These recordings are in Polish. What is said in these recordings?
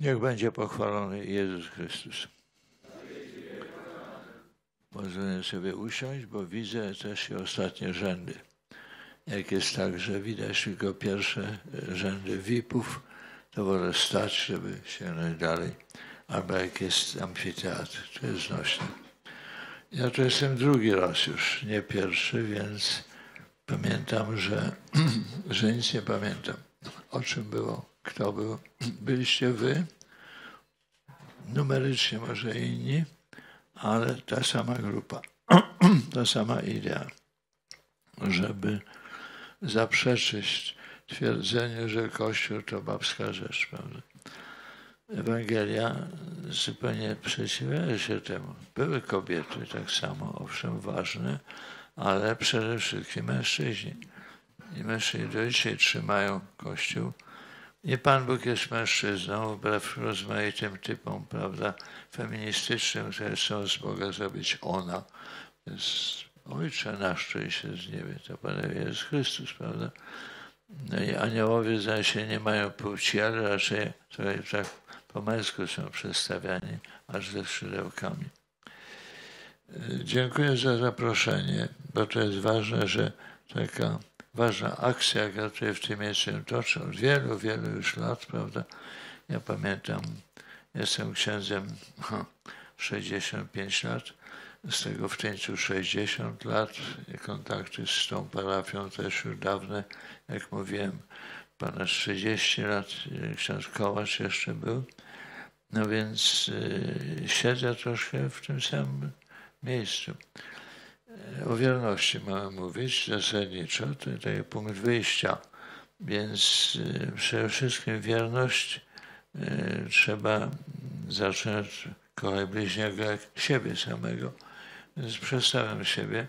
Niech będzie pochwalony Jezus Chrystus. Pozwolę sobie usiąść, bo widzę też i ostatnie rzędy. Jak jest tak, że widać tylko pierwsze rzędy VIP-ów, to wolę stać, żeby sięgnąć dalej. Albo jak jest amfiteatr, to jest znośne. Ja to jestem drugi raz już, nie pierwszy, więc pamiętam, że, że nic nie pamiętam. O czym było, kto był. Byliście wy, numerycznie może inni, ale ta sama grupa, ta sama idea, żeby zaprzeczyć twierdzenie, że Kościół to babska rzecz, prawda? Ewangelia zupełnie przeciwia się temu. Były kobiety tak samo, owszem, ważne, ale przede wszystkim mężczyźni. I mężczyźni do dzisiaj trzymają Kościół. I Pan Bóg jest mężczyzną, wbrew rozmaitym typom, prawda, feministycznym, które chcą z Boga zrobić ona. Jest Ojcze nasz, który się z niebie, to Pan jest Chrystus, prawda? No i aniołowie zdaje się nie mają płci, ale raczej trochę tak po męsku są przedstawiani, aż ze skrzydełkami. Dziękuję za zaproszenie, bo to jest ważne, że taka ważna akcja, jaka tutaj w tym miejscu toczy od wielu, wielu już lat, prawda? Ja pamiętam, jestem księdzem 65 lat, z tego w końcu 60 lat, kontakty z tą parafią też już dawne, jak mówiłem, ponad 30 lat, ksiądz Kołacz jeszcze był. No więc y, siedzę troszkę w tym samym miejscu. O wierności mamy mówić zasadniczo, to taki punkt wyjścia. Więc y, przede wszystkim wierność y, trzeba zacząć kochać bliźniego jak siebie samego. Więc przedstawiam siebie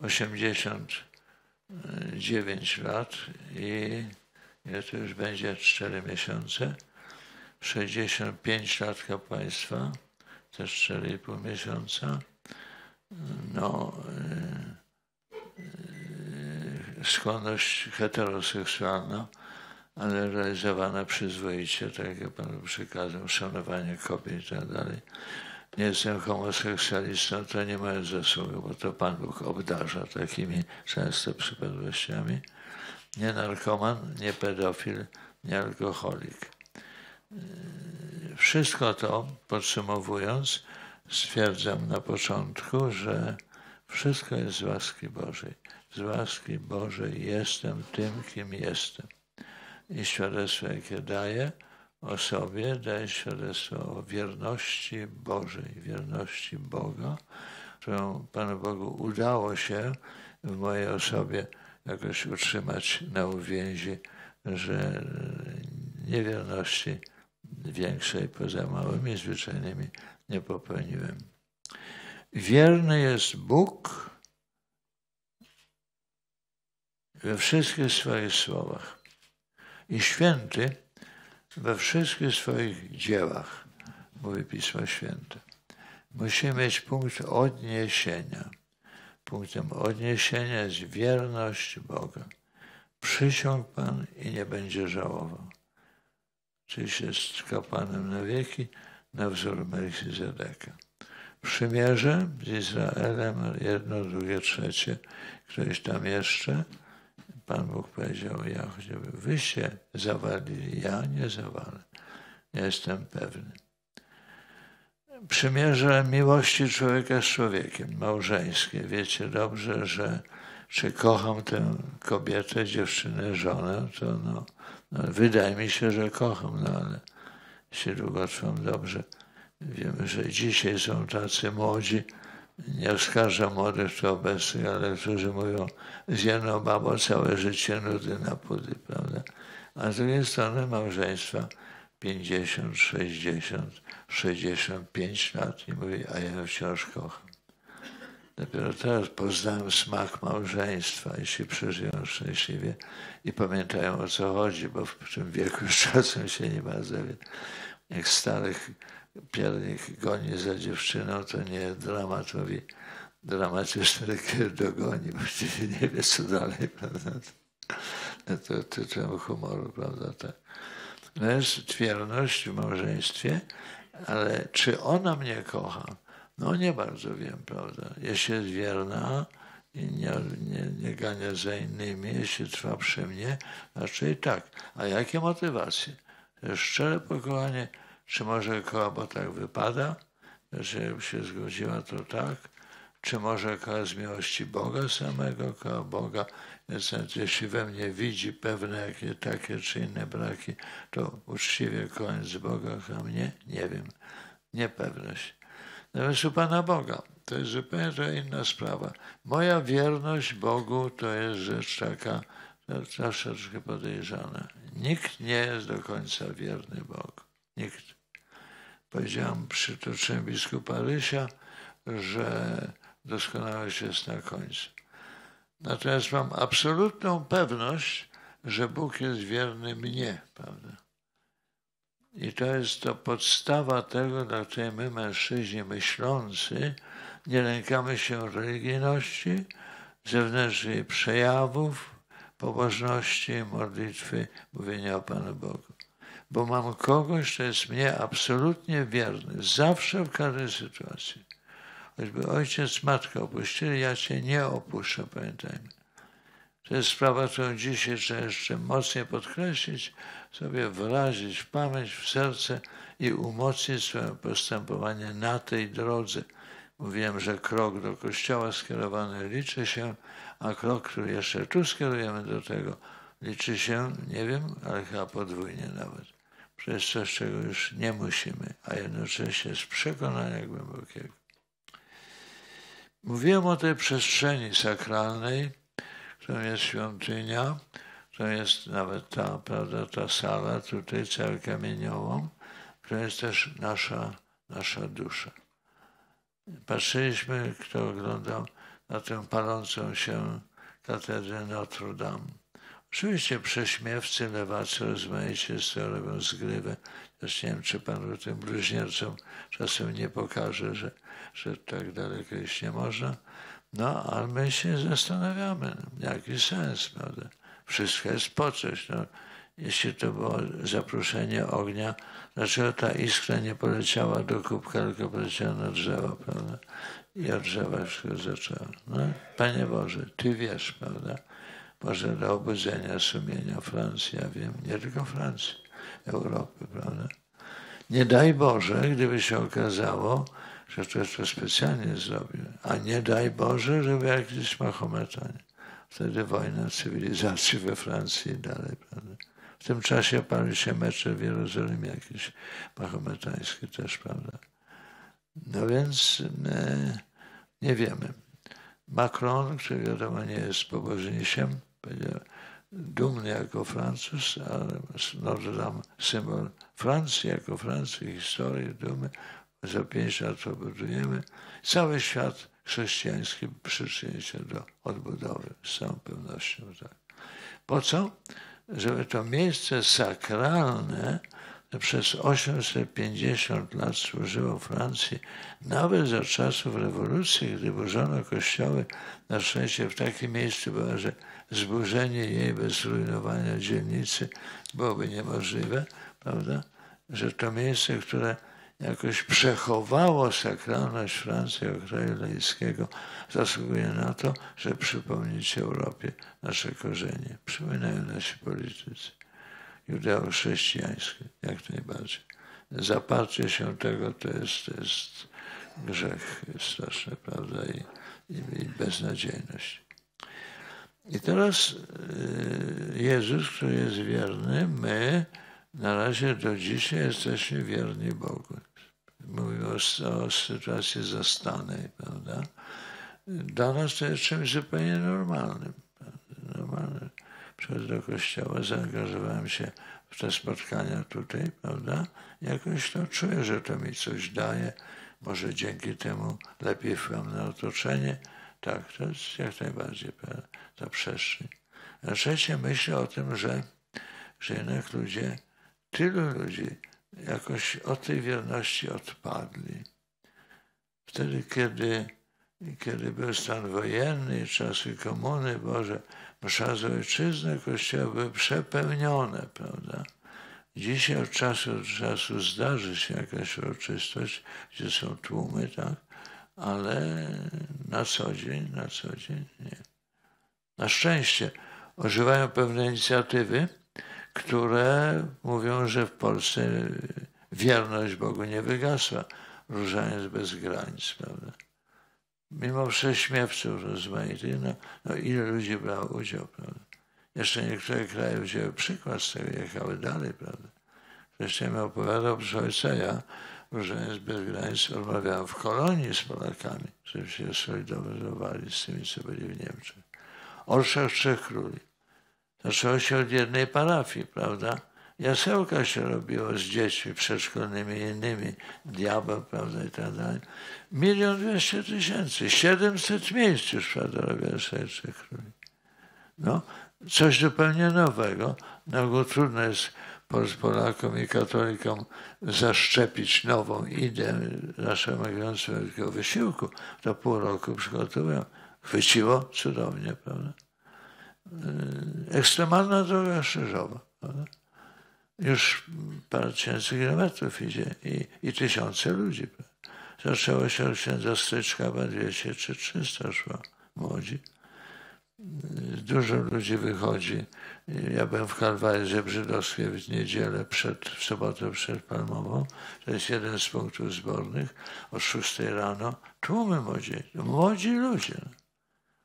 89 lat i to już będzie 4 miesiące. 65 lat kapłaństwa, też 4,5 miesiąca. No, yy, skłonność heteroseksualna, ale realizowana przyzwoicie, tak jak panu przykazał, szanowanie kobiet i tak dalej. Nie jestem homoseksualistą, to nie moja zasługa, bo to Pan Bóg obdarza takimi często przypadłościami. Nie narkoman, nie pedofil, nie alkoholik. Wszystko to podsumowując, stwierdzam na początku, że wszystko jest z łaski Bożej. Z łaski Bożej jestem tym, kim jestem. I świadectwo, jakie daję o sobie, daję świadectwo o wierności Bożej, wierności Boga, którą Panu Bogu udało się w mojej osobie jakoś utrzymać na uwięzi, że niewierności większej poza małymi zwyczajnymi nie popełniłem. Wierny jest Bóg we wszystkich swoich słowach i święty we wszystkich swoich dziełach, mówi Pismo Święte. Musimy mieć punkt odniesienia. Punktem odniesienia jest wierność Boga. Przysiąg Pan i nie będzie żałował czyś jest kapłanem na wieki, na wzór Melchizedeka. Przymierze z Izraelem, jedno, drugie, trzecie, ktoś tam jeszcze. Pan Bóg powiedział, ja choćby wyście zawalili, ja nie zawalę. Ja jestem pewny. Przymierze miłości człowieka z człowiekiem, małżeńskie. Wiecie dobrze, że czy kocham tę kobietę, dziewczynę, żonę, to no, no, wydaje mi się, że kocham, no ale się długo dobrze. Wiemy, że dzisiaj są tacy młodzi, nie oskarżam młodych czy obecnych, ale którzy mówią, z jedną babą całe życie nudy na pudy, prawda? A z drugiej strony małżeństwa 50, 60, 65 lat i mówi, a ja wciąż kocham. Dopiero teraz poznałem smak małżeństwa i się przeżyją szczęśliwie i pamiętają o co chodzi, bo w tym wieku już czasem się nie ma zawie. Jak starych piernik goni za dziewczyną, to nie dramat mówi, dramat już kiedy dogoni, właściwie nie wie co dalej, prawda? To tytułem humoru, prawda? Tak. No jest wierność w małżeństwie, ale czy ona mnie kocha? No nie bardzo wiem, prawda? Jeśli jest wierna i nie, nie, nie gania za innymi, jeśli trwa przy mnie, raczej tak. A jakie motywacje? Szczere pokochanie, czy może kocha, bo tak wypada? Że się zgodziła, to tak. Czy może kocha z miłości Boga samego, kocha Boga, więc jeśli we mnie widzi pewne jakie takie czy inne braki, to uczciwie kochając Boga, kocha mnie? Nie wiem. Niepewność. U Pana Boga to jest zupełnie inna sprawa. Moja wierność Bogu to jest rzecz taka troszeczkę podejrzana. Nikt nie jest do końca wierny Bogu. Nikt. Powiedziałem, przytoczyłem biskupa Rysia, że doskonałość jest na końcu. Natomiast mam absolutną pewność, że Bóg jest wierny mnie, prawda? I to jest to podstawa tego, dla której my, mężczyźni myślący, nie lękamy się religijności, zewnętrznych przejawów, pobożności, modlitwy, mówienia o Panu Bogu. Bo mam kogoś, kto jest mnie absolutnie wierny, zawsze w każdej sytuacji. Choćby ojciec, matka opuścili, ja cię nie opuszczę, pamiętajmy. To jest sprawa, którą dzisiaj trzeba jeszcze mocniej podkreślić, sobie wyrazić w pamięć, w serce i umocnić swoje postępowanie na tej drodze. Mówiłem, że krok do kościoła skierowany liczy się, a krok, który jeszcze tu skierujemy do tego, liczy się, nie wiem, ale chyba podwójnie nawet. Przez coś, czego już nie musimy, a jednocześnie z przekonania głębokiego. Mówiłem o tej przestrzeni sakralnej, którą jest świątynia, to jest nawet ta, prawda, ta sala, tutaj całą kamieniową, która jest też nasza, nasza dusza. Patrzyliśmy, kto oglądał na tę palącą się katedrę Notre Dame. Oczywiście prześmiewcy, lewacy rozmaicie z tego robią zgrywę. Też nie wiem, czy pan tym bluźniercom czasem nie pokaże, że, że tak daleko iść nie można. No, ale my się zastanawiamy, jaki sens, prawda? Wszystko jest po coś. No, jeśli to było zaproszenie ognia, dlaczego ta iskra nie poleciała do kubka, tylko poleciała na drzewo, prawda? I od drzewa się zaczęła. No, Panie Boże, Ty wiesz, prawda? Może do obudzenia sumienia Francji, ja wiem, nie tylko Francji, Europy, prawda? Nie daj Boże, gdyby się okazało, że to, to specjalnie zrobił, a nie daj Boże, żeby jakiś Mahometanie. Wtedy wojna cywilizacji we Francji i dalej, prawda? W tym czasie pali się mecze w Jerozolimie jakieś mahometańskie też, prawda? No więc e, nie wiemy. Macron, który wiadomo nie jest pobożnisiem, powiedział, dumny jako Francuz, ale Dame symbol Francji, jako Francji, historii, dumy. Za pięć lat to budujemy. Cały świat chrześcijański przyczyni się do odbudowy, z całą pewnością. Tak. Po co? Żeby to miejsce sakralne przez 850 lat służyło Francji, nawet za czasów rewolucji, gdy burzono kościoły na szczęście w takim miejscu było, że zburzenie jej bez zrujnowania dzielnicy byłoby niemożliwe, prawda? Że to miejsce, które jakoś przechowało sakralność Francji jako kraju laickiego, zasługuje na to, że przypomnieć Europie nasze korzenie. Przypominają nasi politycy judeo-chrześcijańskie, jak najbardziej. Zaparcie się tego to jest, to jest grzech straszny, prawda, i, i, i beznadziejność. I teraz y, Jezus, który jest wierny, my na razie do dzisiaj jesteśmy wierni Bogu mówił o, o sytuacji zastanej, prawda? Dla nas to jest czymś zupełnie normalnym. Normalnym. Przychodzę do kościoła, zaangażowałem się w te spotkania tutaj, prawda? Jakoś to czuję, że to mi coś daje. Może dzięki temu lepiej wpływam na otoczenie. Tak, to jest jak najbardziej ta przestrzeń. A trzecie myślę o tym, że, że jednak ludzie, tylu ludzi jakoś od tej wierności odpadli. Wtedy, kiedy, kiedy był stan wojenny czasy komuny, Boże, msza z ojczyzny kościoły były przepełnione, prawda? Dzisiaj od czasu do czasu zdarzy się jakaś uroczystość, gdzie są tłumy, tak? Ale na co dzień, na co dzień nie. Na szczęście ożywają pewne inicjatywy, które mówią, że w Polsce wierność Bogu nie wygasła. Różaniec bez granic, prawda? Mimo prześmiewców rozmaitych, no, no ile ludzi brało udział, prawda? Jeszcze niektóre kraje wzięły przykład z tego, jechały dalej, prawda? Wreszcie mi opowiadał proszę ojca, ja Różaniec bez granic rozmawiałem w kolonii z Polakami, którzy się solidaryzowali z tymi, co byli w Niemczech. Orszak Trzech Króli. Zaczęło się od jednej parafii, prawda? Jasełka się robiło z dziećmi przedszkolnymi innymi, diabeł, prawda, i tak dalej. Milion dwieście tysięcy, siedemset miejsc już, Jasełka Trzech Króli. No, coś zupełnie nowego. No, trudno jest Polakom i katolikom zaszczepić nową ideę naszego emigranckiego wysiłku. To pół roku przygotowują. Chwyciło cudownie, prawda? Yy, ekstremalna droga krzyżowa? Już parę tysięcy kilometrów idzie i, i tysiące ludzi. Zaczęło się od księdza Stryczka, chyba 200 czy 300 szło młodzi dużo ludzi wychodzi. Ja byłem w Kalwarze Brzydowskiej w niedzielę, przed, w sobotę przed Palmową. To jest jeden z punktów zbornych. O 6 rano tłumy młodzi, młodzi ludzie.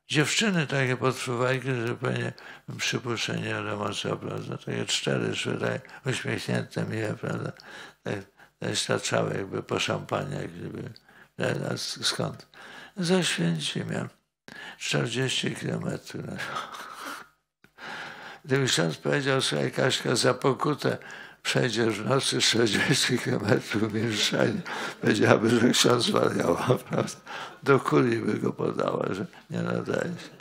Dziewczyny takie podfruwajki, zupełnie przypuszczenie wiadomo co, prawda? Takie cztery szły, tak uśmiechnięte, miłe, prawda? Tak, tak staczały jakby po szampanie, jak gdyby. A skąd? Za Święcimia. 40 kilometrów. Gdyby ksiądz powiedział, słuchaj Kaśka, za pokutę przejdziesz nocy 40 kilometrów mieszczania, powiedziałaby, że ksiądz wariował, prawda? Do kuli by go podała, że nie nadaje się.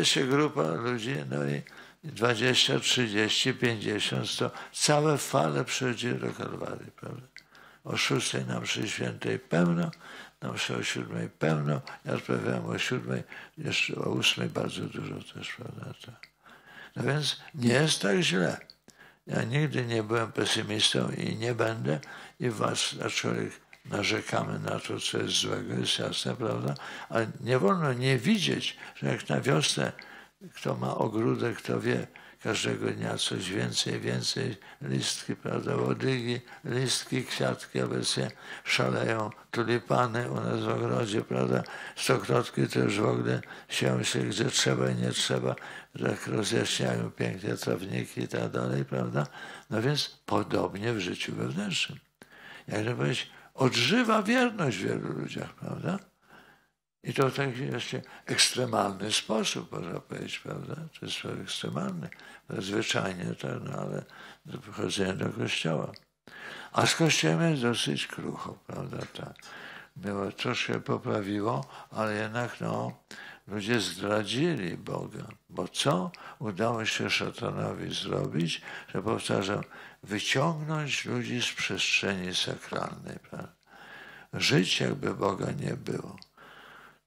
A się grupa ludzi, no i 20, 30, 50, 100, całe fale przychodzi do Kalwarii, prawda? O szóstej nam przy świętej pełno, na mszę o siódmej pełno, ja odpowiadałem o siódmej, jeszcze o ósmej bardzo dużo też, prawda? No więc nie jest tak źle. Ja nigdy nie byłem pesymistą i nie będę i was, aczkolwiek narzekamy na to, co jest złego, jest jasne, prawda? Ale nie wolno nie widzieć, że jak na wiosnę kto ma ogródek, kto wie, każdego dnia coś więcej, więcej, listki, prawda, łodygi, listki, kwiatki obecnie szaleją, tulipany u nas w ogrodzie, prawda, stokrotki też w ogóle się się, gdzie trzeba i nie trzeba, tak rozjaśniają pięknie trawniki i tak dalej, prawda, no więc podobnie w życiu wewnętrznym. Jak powiedzieć, odżywa wierność w wielu ludziach, prawda? I to w taki jeszcze ekstremalny sposób, można powiedzieć, prawda? To jest ekstremalny, zwyczajnie, tak, no ale wychodzenie do kościoła. A z kościołem jest dosyć krucho, prawda? Tak. Było, troszkę poprawiło, ale jednak no, ludzie zdradzili Boga. Bo co udało się szatanowi zrobić? Że powtarzam, wyciągnąć ludzi z przestrzeni sakralnej. Prawda? Żyć jakby Boga nie było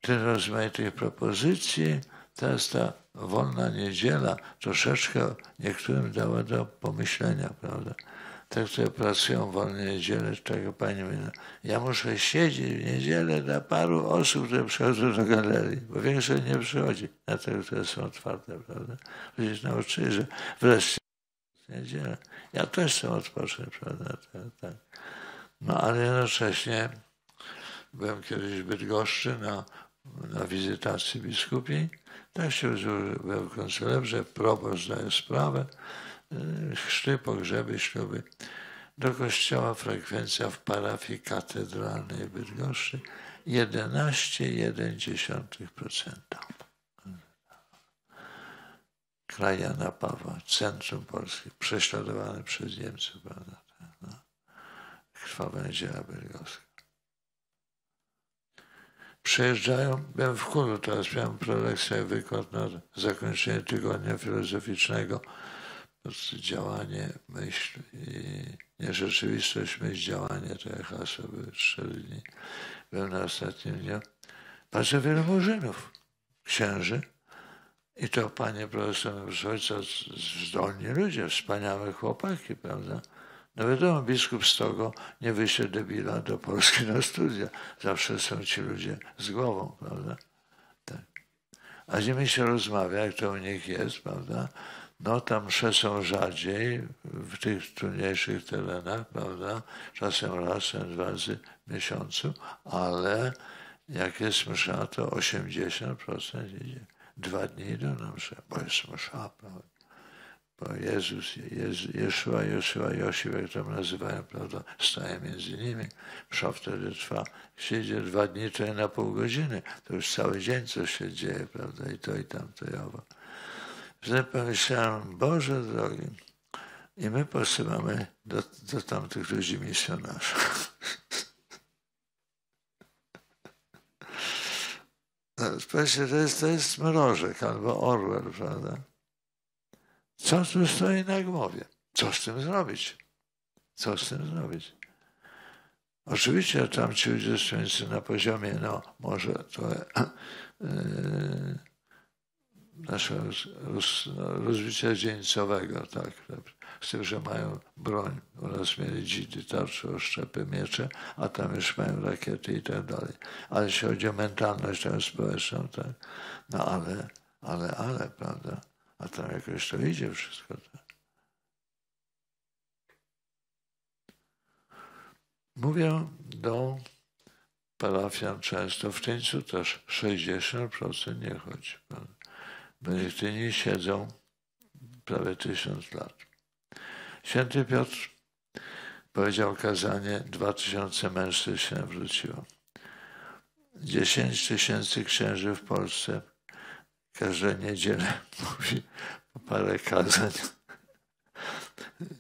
tyle rozmaitych propozycji. Teraz ta wolna niedziela troszeczkę niektórym dała do pomyślenia, prawda? Te, które pracują w wolne niedzielę, czego pani mówi, no, ja muszę siedzieć w niedzielę dla paru osób, które przychodzą do galerii, bo większość nie przychodzi na te, które są otwarte, prawda? Ludzie się nauczyli, że wreszcie niedzielę. Ja też chcę odpocząć, prawda? Tak, tak. No ale jednocześnie byłem kiedyś w Bydgoszczy na na wizytacji biskupi. Tak się we w konsylebrze, proboszcz daje sprawę, y, chrzty, pogrzeby, śluby. Do kościoła frekwencja w parafii katedralnej Bydgoszczy 11,1%. Kraj Jana Pawła, centrum Polski, prześladowany przez Niemców, prawda? No. Krwawa niedziela bydgoska przyjeżdżają, byłem w Kulu, teraz miałem prelekcję, wykład na zakończenie tygodnia filozoficznego, działanie, myśl i nie rzeczywistość, myśl, działanie, to jak hasło były trzy dni. Byłem na ostatnim dniu. Patrzę wielu murzynów, księży I to panie profesor, co zdolni ludzie, wspaniałe chłopaki, prawda? No wiadomo, biskup Stogo nie wyśle debila do Polski na studia. Zawsze są ci ludzie z głową, prawda? Tak. A z nimi się rozmawia, jak to u nich jest, prawda? No tam msze są rzadziej w tych trudniejszych terenach, prawda? Czasem raz, dwa razy w miesiącu, ale jak jest msza, to 80% idzie. Dwa dni idą na mszę, bo jest msza, prawda? Bo Jezus, Jezu, Jeszua, Jeszua, Josiu, jak tam nazywają, prawda, staje między nimi. Msza wtedy trwa, siedzie dwa dni, to na pół godziny. To już cały dzień coś się dzieje, prawda, i to, i tamto, i owo. Wtedy pomyślałem, Boże drogi, i my posyłamy do, do tamtych ludzi misjonarzy. No, to jest, to jest mrożek albo Orwell, prawda? Co tu stoi na głowie? Co z tym zrobić? Co z tym zrobić? Oczywiście tam ci ludzie na poziomie, no może to yy, naszego roz, no, rozbicia dzieńcowego, tak. Z tym, że mają broń. U nas mieli dzidy, tarcze, oszczepy, miecze, a tam już mają rakiety i tak dalej. Ale jeśli chodzi o mentalność społeczną, tak. No ale, ale, ale, prawda? A tam jakoś to idzie wszystko. Tak. Mówię do parafian często, w Tyńcu też 60% nie chodzi. Benedyktyni siedzą prawie tysiąc lat. Święty Piotr powiedział kazanie, dwa tysiące mężczyzn się wróciło. Dziesięć tysięcy księży w Polsce każdą niedzielę mówi parę kazań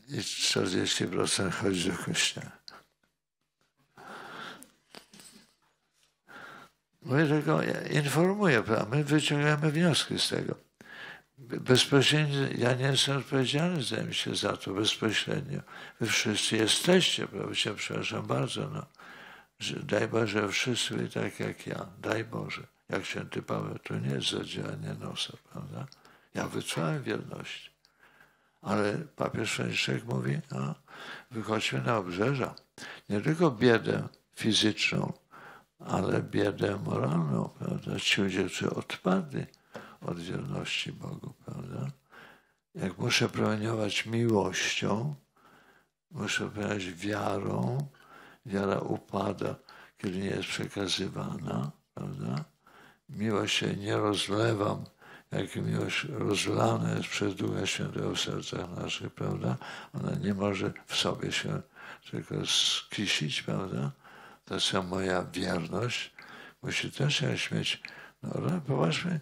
i 40% chodzi do kościoła. Tylko, ja informuję, my wyciągamy wnioski z tego. Bezpośrednio, ja nie jestem odpowiedzialny, zdaje się, za to bezpośrednio. Wy wszyscy jesteście, prawda? Przepraszam bardzo, no. Daj Boże, wszyscy tak jak ja. Daj Boże jak święty Paweł, to nie jest zadzieranie nosa, prawda? Ja wytrwałem wierność. Ale papież Franciszek mówi, no, wychodźmy na obrzeża. Nie tylko biedę fizyczną, ale biedę moralną, prawda? Ci ludzie, którzy odpadli od wierności Bogu, prawda? Jak muszę promieniować miłością, muszę promieniować wiarą, wiara upada, kiedy nie jest przekazywana, prawda? Miłość nie rozlewam, jak miłość rozlana jest przez Ducha Świętego w sercach naszych, prawda? Ona nie może w sobie się tylko skisić, prawda? To jest moja wierność. Musi też jakoś mieć, no ale popatrzmy,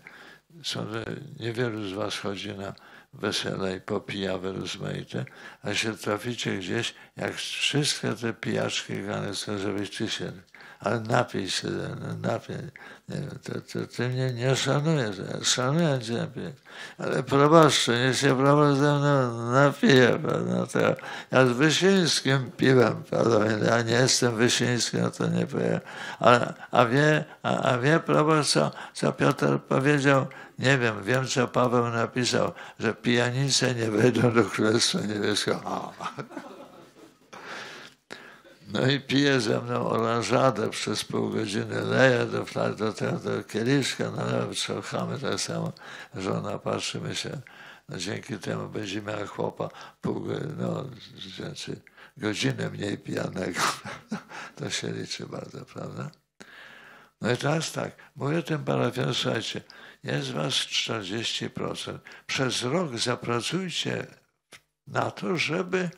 sądzę, niewielu z was chodzi na wesele i popijawy rozmaite, a się traficie gdzieś, jak wszystkie te pijaczki gane są, żebyś ty się ale napij się, napij. Nie to, to, ty mnie nie szanujesz, ja szanuję ciebie, ale proboszczu, nie się proboszcz ze mną napije, prawda, to ja z Wyszyńskim piłem, prawda, ja nie jestem Wyszyńskim, no to nie powiem, a, a wie, a, a wie proboszcz, co, co Piotr powiedział, nie wiem, wiem, co Paweł napisał, że pijanice nie wejdą do Królestwa Niebieskiego. No i pije ze mną oranżadę przez pół godziny, leje do, do, do, do kieliszka, no czekamy tak samo. Żona patrzy, my się, no dzięki temu będzie miała chłopa pół, no, znaczy godzinę mniej pijanego. to się liczy bardzo, prawda? No i teraz tak, mówię tym parafianom, słuchajcie, jest was 40%. Przez rok zapracujcie na to, żeby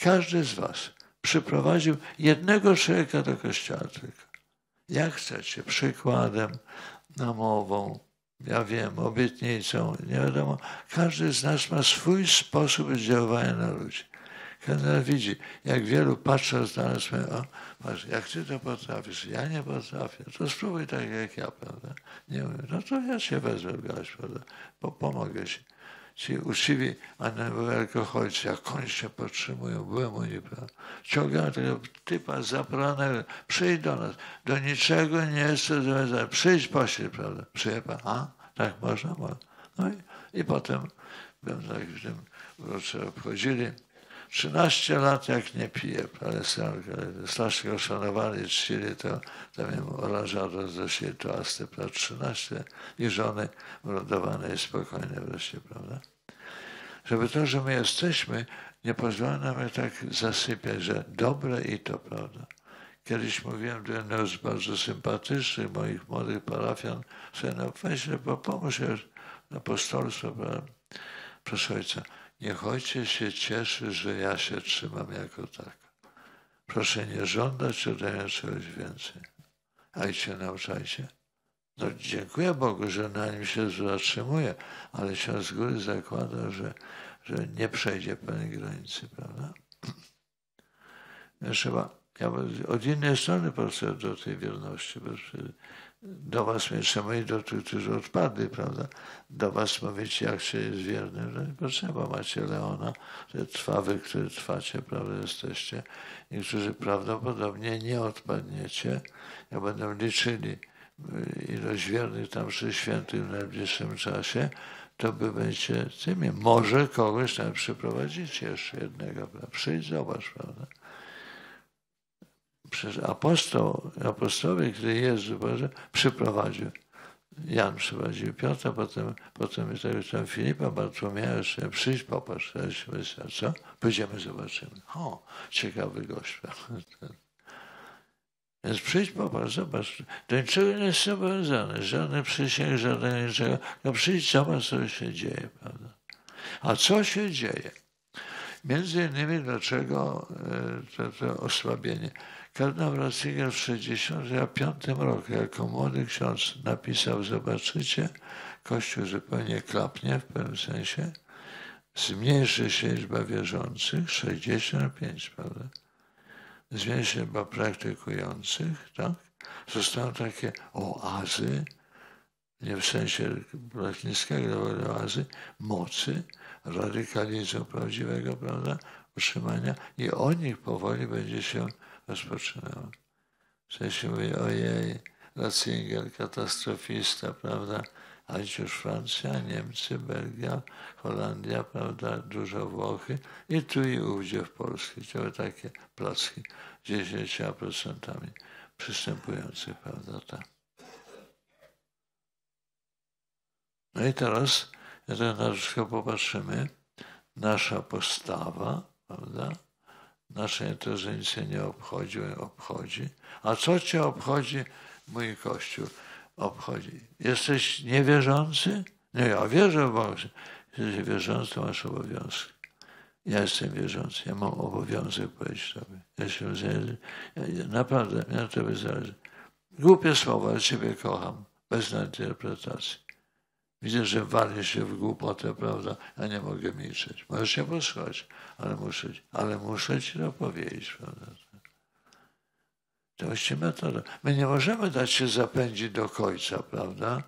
każdy z was przyprowadził jednego człowieka do kościoła tylko. Jak chcecie, przykładem, namową, ja wiem, obietnicą, nie wiadomo. Każdy z nas ma swój sposób działania na ludzi. Każdy widzi, jak wielu patrząc na nas, mówi, o, patrz, jak ty to potrafisz, ja nie potrafię, to spróbuj tak jak ja, prawda? Nie mówię, no to ja się wezmę prawda? Bo pomogę ci ci uczciwi alkoholicy, jak oni się podtrzymują, byłem u nich, ciągają tego typa zapranego, przyjdź do nas, do niczego nie jest zobowiązany, przyjdź pośredź, prawda, przyjdzie pan, a, tak można, można. No i, i potem byłem tak w tym urocze obchodzili. 13 lat jak nie piję, ale strasznie go szanowali, czcili, to tam im oranżado zeszli toasty, prawda, 13 i żony urodowane i spokojne wreszcie, prawda. Żeby to, że my jesteśmy, nie pozwala nam tak zasypiać, że dobre i to, prawda. Kiedyś mówiłem do jednego z bardzo sympatycznych moich młodych parafian, że no weź, bo pomóż apostolstwo, prawda. Proszę ojca, niech ojciec się cieszy, że ja się trzymam jako tak. Proszę nie żądać ode mnie czegoś więcej. A i się nauczajcie. No, dziękuję Bogu, że na nim się zatrzymuje, ale się z góry zakłada, że, że nie przejdzie pewnej granicy, prawda? Trzeba, od innej strony podchodzę do tej wierności, do was trzeba i do tych, którzy odpadli, prawda? Do was mówić, jak się jest wiernym, no nie potrzeba. Macie Leona, że trwawy, który trwacie, prawda, jesteście. Niektórzy prawdopodobnie nie odpadniecie. Ja będę liczyli y, ilość wiernych tam przy świętym w najbliższym czasie, to by będziecie tymi. Może kogoś tam przyprowadzicie jeszcze jednego, prawda? Przyjdź, zobacz, prawda? Przez apostoł, apostowie, który Jezus Boże przyprowadził. Jan przyprowadził Piotra, potem, potem tam Filipa, Bartłomieja, jeszcze przyjdź, popatrz, co? Pójdziemy, zobaczymy. O, ciekawy gość. Więc przyjdź, popatrz, zobacz. Do niczego nie jest zobowiązany, żadne przysięg, żadnego niczego. No przyjdź, zobacz, co się dzieje, prawda? A co się dzieje? Między innymi dlaczego e, to, to osłabienie. Kardynał Ratzinger w 1965 roku jako młody ksiądz napisał, zobaczycie, Kościół zupełnie klapnie w pewnym sensie, zmniejszy się liczba wierzących, 65, prawda? Zmniejszy się liczba praktykujących, tak? Zostaną takie oazy, nie w sensie lotniskiego, ale oazy, mocy, radykalizmu prawdziwego, prawda? Utrzymania i o nich powoli będzie się rozpoczynał. W sensie mówi, ojej, Ratzinger, katastrofista, prawda? A już Francja, Niemcy, Belgia, Holandia, prawda? Dużo Włochy i tu i ówdzie w Polsce. To takie placki 10% przystępujących, prawda? Tak. No i teraz, jak na troszkę popatrzymy, nasza postawa, prawda? Nasze inteligencja nie obchodzi, obchodzi. A co cię obchodzi, mój Kościół? Obchodzi. Jesteś niewierzący? Nie, ja wierzę w Boga. Jesteś wierzący, masz obowiązki. Ja jestem wierzący, ja mam obowiązek powiedzieć Tobie. Ja się ja, naprawdę, mnie na Tobie zależy. Głupie słowa, ale Ciebie kocham, bez interpretacji. Widzę, że wali się w głupotę, prawda? Ja nie mogę milczeć. Możesz się posłuchać, ale muszę, ale muszę ci to powiedzieć, prawda? To jest metoda. My nie możemy dać się zapędzić do końca, prawda?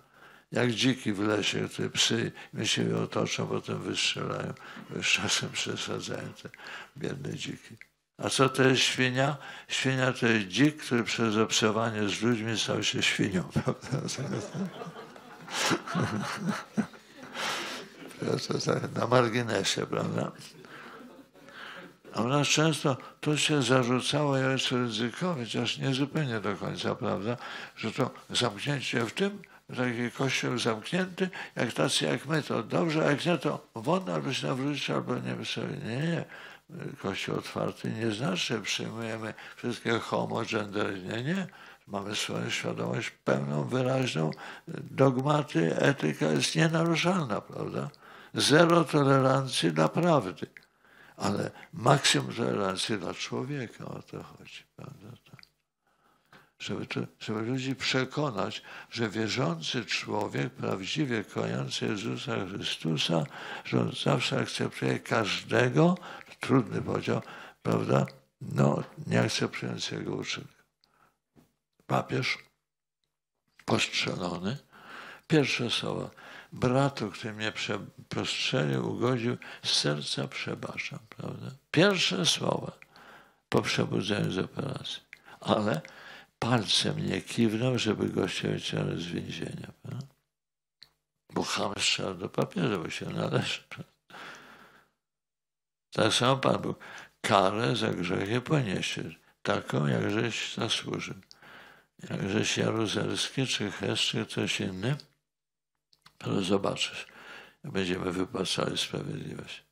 Jak dziki w lesie, te psy, my się otoczą, potem wystrzelają. Już czasem przesadzają te biedne dziki. A co to jest świnia? Świnia to jest dzik, który przez obserwowanie z ludźmi stał się świnią, prawda? Na marginesie, prawda? A u nas często to się zarzucało Ojcu Ryzykowi, chociaż nie zupełnie do końca, prawda, że to zamknięcie w tym, taki kościół zamknięty, jak tacy jak my, to dobrze, a jak nie, to won albo się nawrócić, albo nie sobie. Nie, nie. Kościół otwarty nie znaczy, przyjmujemy wszystkie homo, gender, nie, nie. Mamy swoją świadomość pełną, wyraźną. Dogmaty, etyka jest nienaruszalna, prawda? Zero tolerancji dla prawdy, ale maksimum tolerancji dla człowieka, o to chodzi, prawda? Żeby, to, żeby ludzi przekonać, że wierzący człowiek, prawdziwie kochający Jezusa Chrystusa, że on zawsze akceptuje każdego, trudny podział, prawda, no, nie akceptującego uczynku papież postrzelony. Pierwsze słowa. Bratu, który mnie postrzelił, ugodził, z serca przebaczam, prawda? Pierwsze słowa po przebudzeniu z operacji. Ale palcem nie kiwnął, żeby gościa wyciągnąć z więzienia. Prawda? Bo chamstwa do papieża, bo się należy. Tak samo Pan Bóg. Karę za grzechy poniesie, taką, jak żeś zasłużył. Żeś jaruzelski, czy ches, czy coś inny, to zobaczysz. Będziemy wypłacali sprawiedliwość.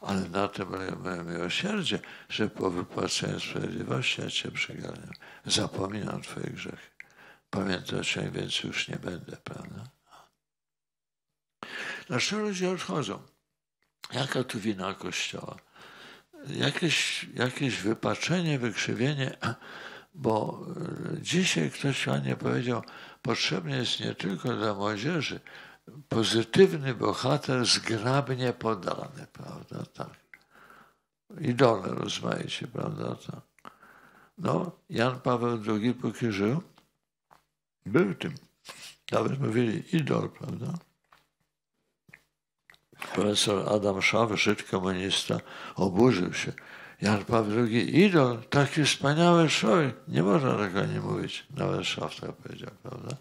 Ale na tym moje miłosierdzie, że po wypłaceniu sprawiedliwości ja Cię przygarniam. Zapominam Twoje grzechy. Pamiętaj, że więcej już nie będę, prawda? Dlaczego ludzie odchodzą? Jaka tu wina Kościoła? Jakieś, jakieś wypaczenie, wykrzywienie, bo e, dzisiaj ktoś ładnie powiedział, potrzebny jest nie tylko dla młodzieży pozytywny bohater zgrabnie podany, prawda? Tak. Idole rozmaicie, prawda? Tak. No, Jan Paweł II, póki żył, był tym. Nawet mówili idol, prawda? Profesor Adam Szaw, Żyd komunista, oburzył się. Jan Paweł II, idol, taki wspaniały człowiek. Nie można tego nie mówić. Nawet Szaw tak powiedział, prawda?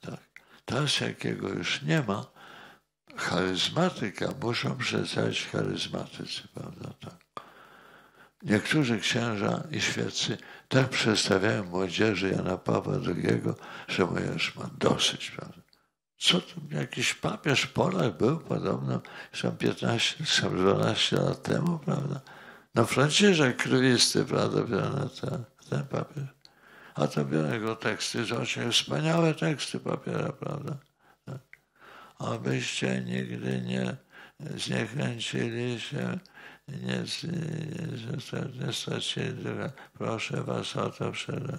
Tak. Teraz jakiego już nie ma, charyzmatyka muszą przedstawić charyzmatycy, prawda? Tak. Niektórzy księża i świeccy tak przedstawiają młodzieży Jana Pawła II, że już ma dosyć, prawda? Co to, jakiś papież Polak był podobno, sam 15, sam 12 lat temu, prawda? Na froncierze krwisty, prawda, ten, ten papież. A to biorę jego teksty, zobaczcie, wspaniałe teksty papiera, prawda? Tak. Abyście nigdy nie zniechęcili się, nie, nie, nie stracili, proszę was o to przede.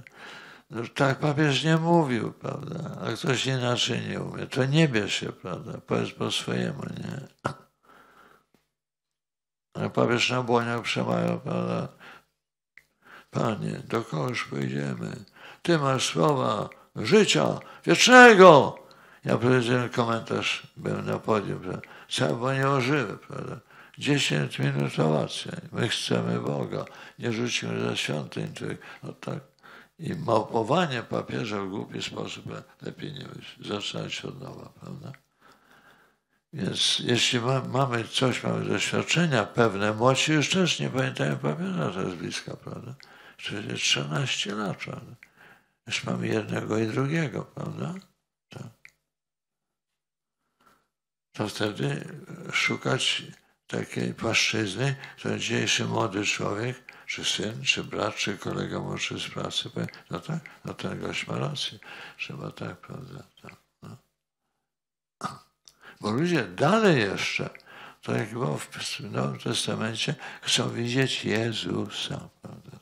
No, tak papież nie mówił, prawda? A ktoś inaczej nie umie. To nie bierz się, prawda? Powiedz po swojemu, nie? Papież na błoniach przemawiał, prawda? Panie, do kogoś pójdziemy? Ty masz słowa życia wiecznego. Ja powiedziałem komentarz, byłem na podium, że trzeba było nie ożywy, prawda? 10 minut owacji. My chcemy Boga. Nie rzucimy ze świątyń. No tak. I małpowanie papieża w głupi sposób lepiej nie być. Zaczynać od nowa, prawda? Więc jeśli ma, mamy coś, mamy doświadczenia pewne, młodsi już też nie pamiętają papieża, to bliska, prawda? Czyli 13 lat, prawda? Już mamy jednego i drugiego, prawda? Tak. To wtedy szukać takiej płaszczyzny, to dzisiejszy młody człowiek, czy syn, czy brat, czy kolega młodszy z pracy, powie, no tak, no ten gość ma rację, trzeba tak, prawda? Tak. Bo ludzie dalej jeszcze, tak jak było w Nowym Testamencie, chcą widzieć Jezusa, prawda?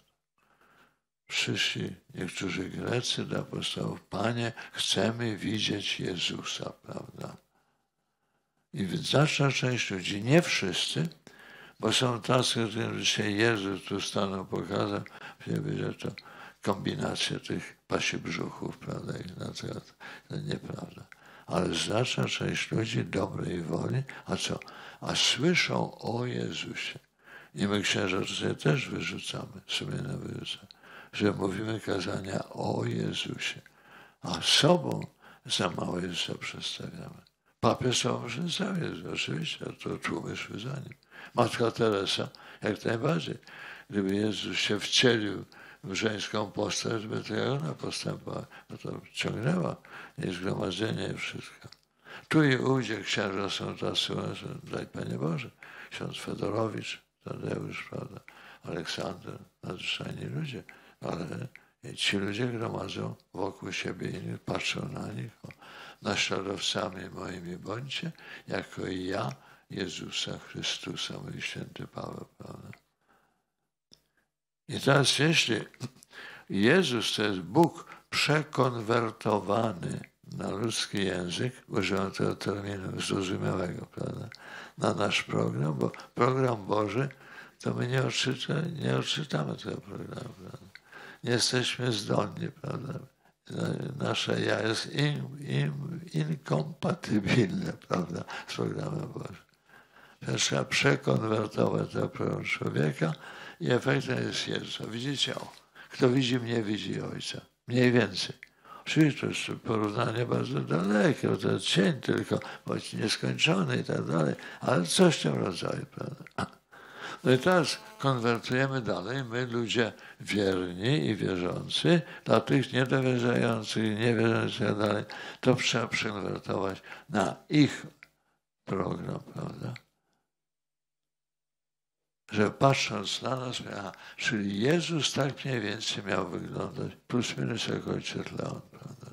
przyszli niektórzy Grecy do apostołów, Panie, chcemy widzieć Jezusa, prawda? I znaczna część ludzi, nie wszyscy, bo są tacy, którym dzisiaj Jezus tu stanął, pokazał, że to kombinacja tych pasi brzuchów, prawda? I na przykład to nieprawda. Ale znaczna część ludzi dobrej woli, a co? A słyszą o Jezusie. I my księża też wyrzucamy, sumiennie wyrzucamy że mówimy kazania o Jezusie, a sobą za mało Jezusa przedstawiamy. Papież sobą przedstawia, oczywiście, a to tłumy za nim. Matka Teresa jak najbardziej. Gdyby Jezus się wcielił w żeńską postać, by to ona postępowała, no to ciągnęła jej zgromadzenie i wszystko. Tu i ówdzie księża są tacy, daj Panie Boże, ksiądz Fedorowicz, Tadeusz, prawda, Aleksander, nadzwyczajni ludzie ale ci ludzie gromadzą wokół siebie i patrzą na nich. Naśladowcami moimi bądźcie, jako i ja Jezusa Chrystusa, mój święty Paweł, prawda? I teraz jeśli Jezus to jest Bóg przekonwertowany na ludzki język, używam tego terminu zrozumiałego, prawda, na nasz program, bo program Boży, to my nie, odczyta, nie odczytamy tego programu. Prawda? nie jesteśmy zdolni, prawda? Nasze ja jest in, in, inkompatybilne, prawda, z programem Bożym. Więc trzeba przekonwertować program człowieka i efektem jest Jezus. Widzicie, o, kto widzi mnie, widzi Ojca. Mniej więcej. Oczywiście to jest porównanie bardzo dalekie, bo to cień tylko, bądź nieskończony i tak dalej, ale coś w tym rodzaju, prawda? No i teraz konwertujemy dalej, my ludzie wierni i wierzący, dla tych niedowierzających, niewierzących i tak dalej, to trzeba przekonwertować na ich program, prawda? Że patrząc na nas, aha, czyli Jezus tak mniej więcej miał wyglądać, plus minus jak ojciec Leon, prawda?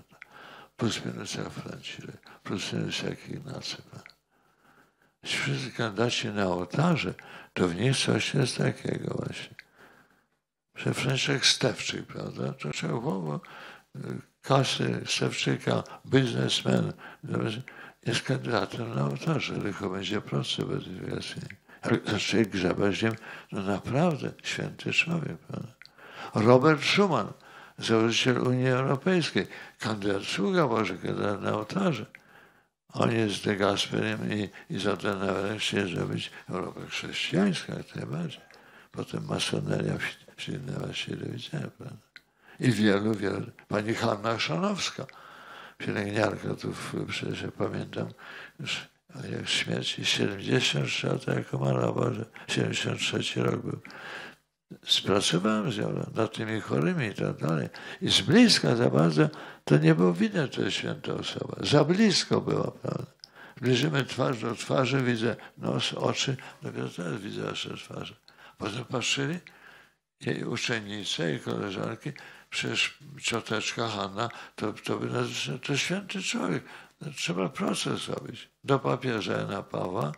Plus minus jak Franciszek, plus minus jak Ignacy? Jeśli kandydaci na ołtarze, to w nich coś jest takiego właśnie. Że Franciszek Stewczyk, prawda? To trzeba było kasy Stewczyka, biznesmen, jest kandydatem na ołtarze, tylko będzie proces betyfikacyjny. Zacznie grzebać nim, no naprawdę święty człowiek, prawda? Robert Schuman, założyciel Unii Europejskiej, kandydat sługa Boży, kandydat na ołtarze. Oni z De Gasperem i, i Zadenauerem chcieli zrobić Europę chrześcijańską, jak najbardziej. Potem masoneria przyjęła się do widzenia, prawda? I wielu, wielu. Pani Hanna Szanowska, pielęgniarka, tu przecież pamiętam, już jak śmierci 73 lata jako Mara Boże, 73 rok był. Spracowałem z nią nad tymi chorymi i tak dalej. I z bliska za bardzo to nie było widać, że to jest święta osoba. Za blisko była, prawda? Zbliżymy twarz do twarzy, widzę nos, oczy, dopiero teraz widzę nasze twarze. Potem patrzyli jej uczennice i koleżanki, przecież cioteczka Hanna, to, to, by, to święty człowiek. Trzeba proces zrobić. Do papieża Jana Pawła.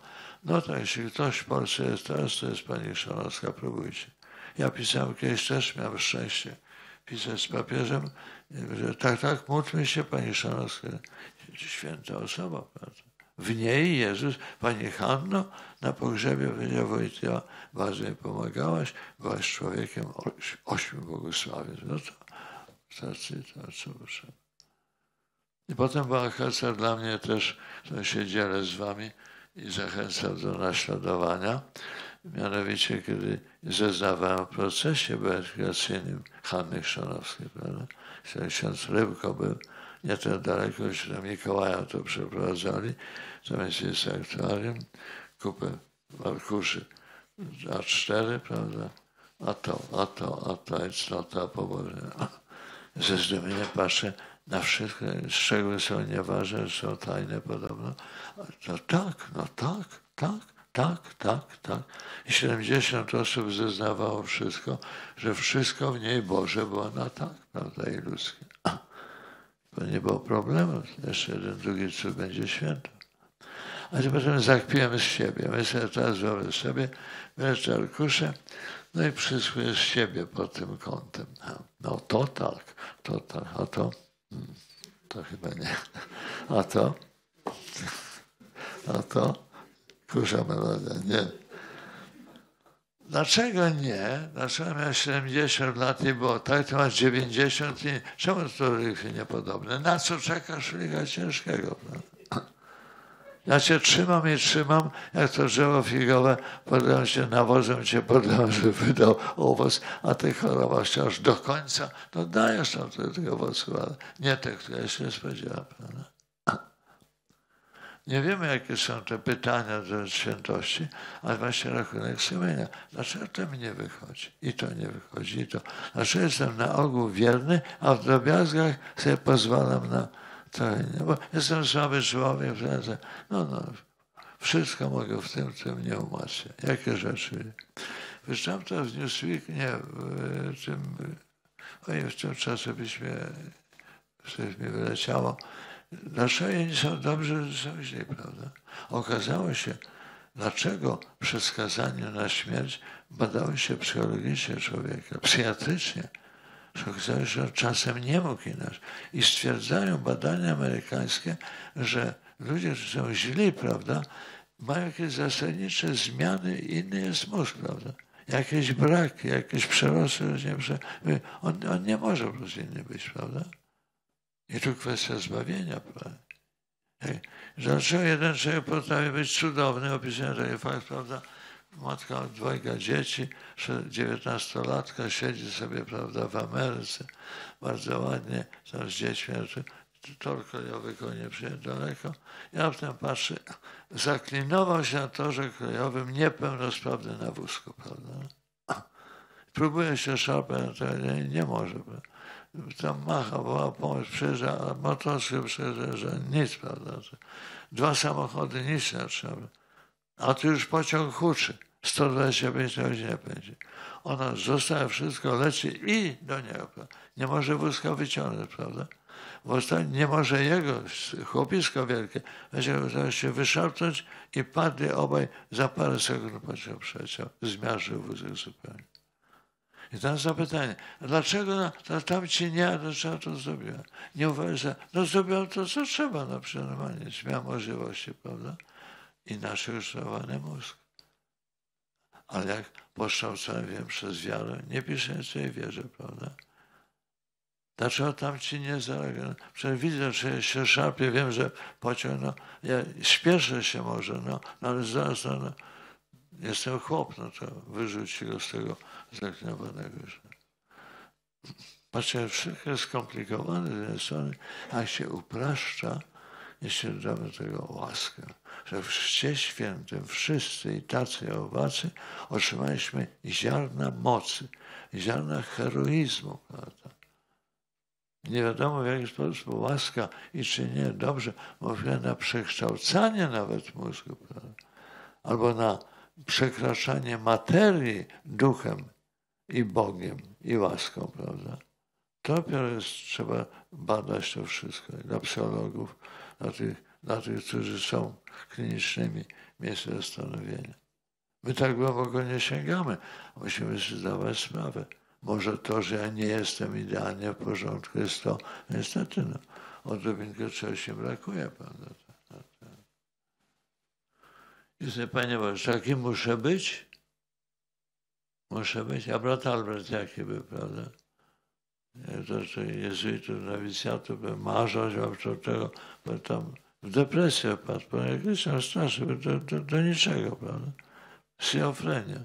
No to jeśli ktoś w Polsce jest teraz, to jest pani Szanowska, próbujcie. Ja pisałem kiedyś też, miałem szczęście pisać z papieżem, że tak, tak, módlmy się, pani Szanowska, święta osoba, prawda? W niej Jezus, pani Hanno, na pogrzebie powiedział Wojtyła, bardzo mi pomagałaś, byłaś człowiekiem ośmiu błogosławień. No to tacy, to co potrzeba. I potem kwestia dla mnie też, że się dzielę z wami i zachęcam do naśladowania. Mianowicie, kiedy zeznawałem w procesie beatyfikacyjnym Hanny Chrzanowskiej, prawda? Ksiądz Rybko był nie tak daleko, już na Mikołaja to przeprowadzali. Zamiast jest aktuarium, kupę arkuszy A4, prawda? A to, a to, a to jest no to pobożne. Ze zdumieniem patrzę, na wszystko szczegóły są nieważne, są tajne podobno. No tak, no tak, tak, tak, tak, tak. I 70 osób zeznawało wszystko, że wszystko w niej Boże było na tak, prawda, i ludzkie. To nie było problemu. Jeszcze jeden, drugi cud będzie święto. Ale potem zakpiemy z siebie. My sobie teraz wyobraź sobie, bierzesz arkusze, no i przysłujesz siebie pod tym kątem. No to tak, to tak, a to... To chyba nie. A to? A to? Kusza melodia, nie. Dlaczego nie? Dlaczego miał 70 lat i było tak, ty masz 90 i czemu to rychy niepodobne? Na co czekasz liga ciężkiego? Prawda? Ja cię trzymam i trzymam, jak to drzewo figowe, podam cię nawozem, cię podam, żeby wydał owoc, a ty choroba wciąż do końca, to dajesz tam tego owocu, ale nie te, które się spodziewa. Prawda? Nie wiemy, jakie są te pytania do świętości, ale właśnie rachunek sumienia. Dlaczego to mi nie wychodzi? I to nie wychodzi, i to. Dlaczego jestem na ogół wierny, a w drobiazgach sobie pozwalam na Nie? Bo jestem słaby człowiek, no, no, wszystko mogę w tym, tym nie umacniać. Jakie rzeczy? Wyczytałem to w Newsweek, nie, w tym, ojej, w tym czasopiśmie, coś mi wyleciało, Dlaczego nie są dobrze, są źli, prawda? Okazało się, dlaczego przy skazaniu na śmierć badały się psychologicznie człowieka, psychiatrycznie. Że czasem nie mógł inaczej. I stwierdzają badania amerykańskie, że ludzie, którzy są źli, prawda, mają jakieś zasadnicze zmiany, inny jest mózg, prawda? Jakieś braki, jakieś przerosty, on, on nie może po prostu inny być, prawda? I tu kwestia zbawienia. Dlaczego jeden człowiek potrafi być cudowny, opisując taki fakt, prawda? Matka dwojga dzieci, dziewiętnastolatka siedzi sobie, prawda, w Ameryce, bardzo ładnie, tam z dziećmi, tor kolejowy konie przyjechał daleko. Ja potem patrzę, zaklinował się na torze kolejowym niepełnosprawny na wózku, prawda. Próbuje się szarpać, nie, nie może. Tam macha, woła pomoc, przyjeżdża, a motocykl przyjeżdża, że nic, prawda. Dwa samochody, nic nie trzeba. A tu już pociąg huczy. 125 na godzinę będzie. Ona zostaje, wszystko leci i do niego. Nie może wózka wyciągnąć, prawda? W nie może jego, chłopisko wielkie, będzie się wyszarpnąć i padli obaj za parę sekund pociąg przeciął. Zmiażdżył wózek zupełnie. I teraz zapytanie, dlaczego no, tamci nie, a dlaczego to zrobiła? Nie uważa, że no zrobiła to, co trzeba, no normalnie, miała możliwości, prawda? Inaczej uszczałowany mózg. Ale jak poszczałcony wiem przez wiarę, nie piszę tej wierze, prawda? Dlaczego tam ci nie zareagują? Przecież widzę, że się szarpie, wiem, że pociąg, no, ja śpieszę się może, no, no ale zaraz, no, no, jestem chłop, no to wyrzuci go z tego zaklinowanego. Patrzcie, wszystko jest skomplikowane z jednej strony, a się upraszcza, jeśli damy tego łaskę, że w Chrzcie Świętym wszyscy i tacy i owacy otrzymaliśmy ziarna mocy, ziarna heroizmu, prawda? Nie wiadomo w jaki sposób łaska i czy nie dobrze mówię na przekształcanie nawet mózgu, prawda? albo na przekraczanie materii duchem i Bogiem i łaską, prawda? To dopiero jest, trzeba badać to wszystko. Dla psychologów, dla tych, dla tych, którzy są klinicznymi miejsce zastanowienia. My tak głęboko nie sięgamy. Musimy sobie zdawać sprawę. Może to, że ja nie jestem idealnie w porządku, jest to niestety no, odrobinkę czegoś się brakuje, prawda? I sobie, Panie Boże, jaki muszę być? Muszę być. A brat Albert jaki był, prawda? To, to jezuitów, nowicjatów, marzył, że tego, bo tam w depresję padł, jakiś tam straszny, do, do, do niczego, prawda? Schizofrenia.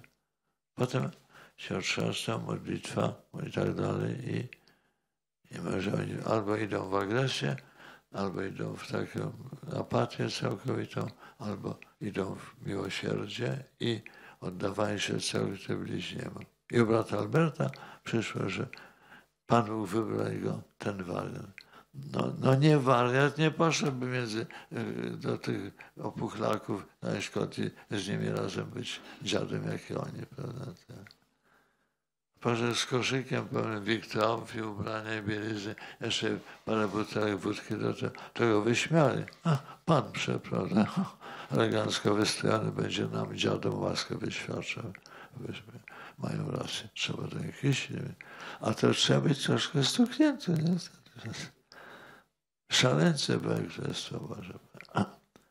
Potem się otrząsnął, modlitwa i tak dalej i, i może oni albo idą w agresję, albo idą w taką apatię całkowitą, albo idą w miłosierdzie i oddawanie się całkowicie bliźniemu. I u brata Alberta przyszło, że Pan Bóg wybrał go ten wariant. No, no nie wariat, nie poszedłby między, y, do tych opuchlaków na Szkocji z nimi razem być dziadem jak i oni, prawda? Poszedł z koszykiem pełnym wiktorów i ubrania i bielizy, jeszcze parę butelek wódki do tego, tego wyśmiali. A, pan przepraszam, elegancko wystrojony będzie nam dziadom łaskę wyświadczał. Mają rację, trzeba do nich iść. A to trzeba być troszkę stuknięty. Nie? Szaleńce banksterstwo może.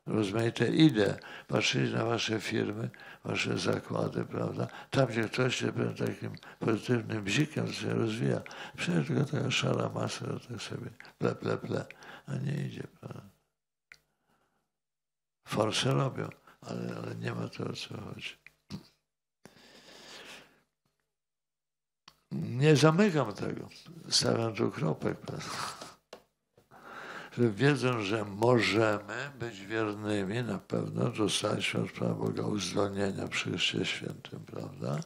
Rozmaite idee. Patrzyli na wasze firmy, wasze zakłady, prawda? Tam, gdzie ktoś się takim pozytywnym bzikiem się rozwija, przecież tylko taka szara masa, tak sobie ple, ple, ple, a nie idzie, prawda? Forsy robią, ale, ale nie ma to o co chodzi. Nie zamykam tego. Stawiam tu kropek. Że wiedzą, że możemy być wiernymi, na pewno dostaliśmy od Pana Boga uzdolnienia przy Chryście Świętym, prawda?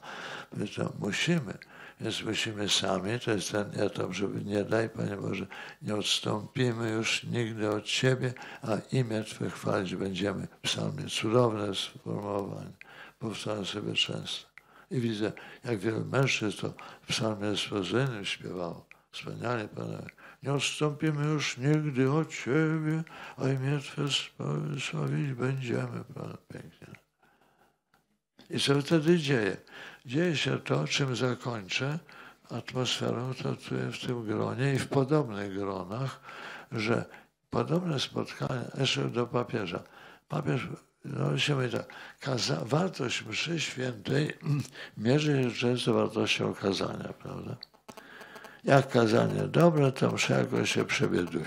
To musimy. Więc musimy sami, to jest ten etap, żeby nie daj, Panie Boże, nie odstąpimy już nigdy od Ciebie, a imię Twe chwalić będziemy. Psalmie cudowne sformułowanie. Powtarzam sobie często. I widzę, jak wielu mężczyzn to w psalmie espozyjnym śpiewało. Wspaniale, Panie. Nie odstąpimy już nigdy od Ciebie, a imię Twe sławić będziemy, Pan. Pięknie. I co wtedy dzieje? Dzieje się to, czym zakończę atmosferą to w tym gronie i w podobnych gronach, że podobne spotkania, jeszcze do papieża. Papież no się mówi tak, kaza, wartość mszy świętej mierzy się często wartością kazania, prawda? Jak kazanie dobre, to jakoś się przebieduje.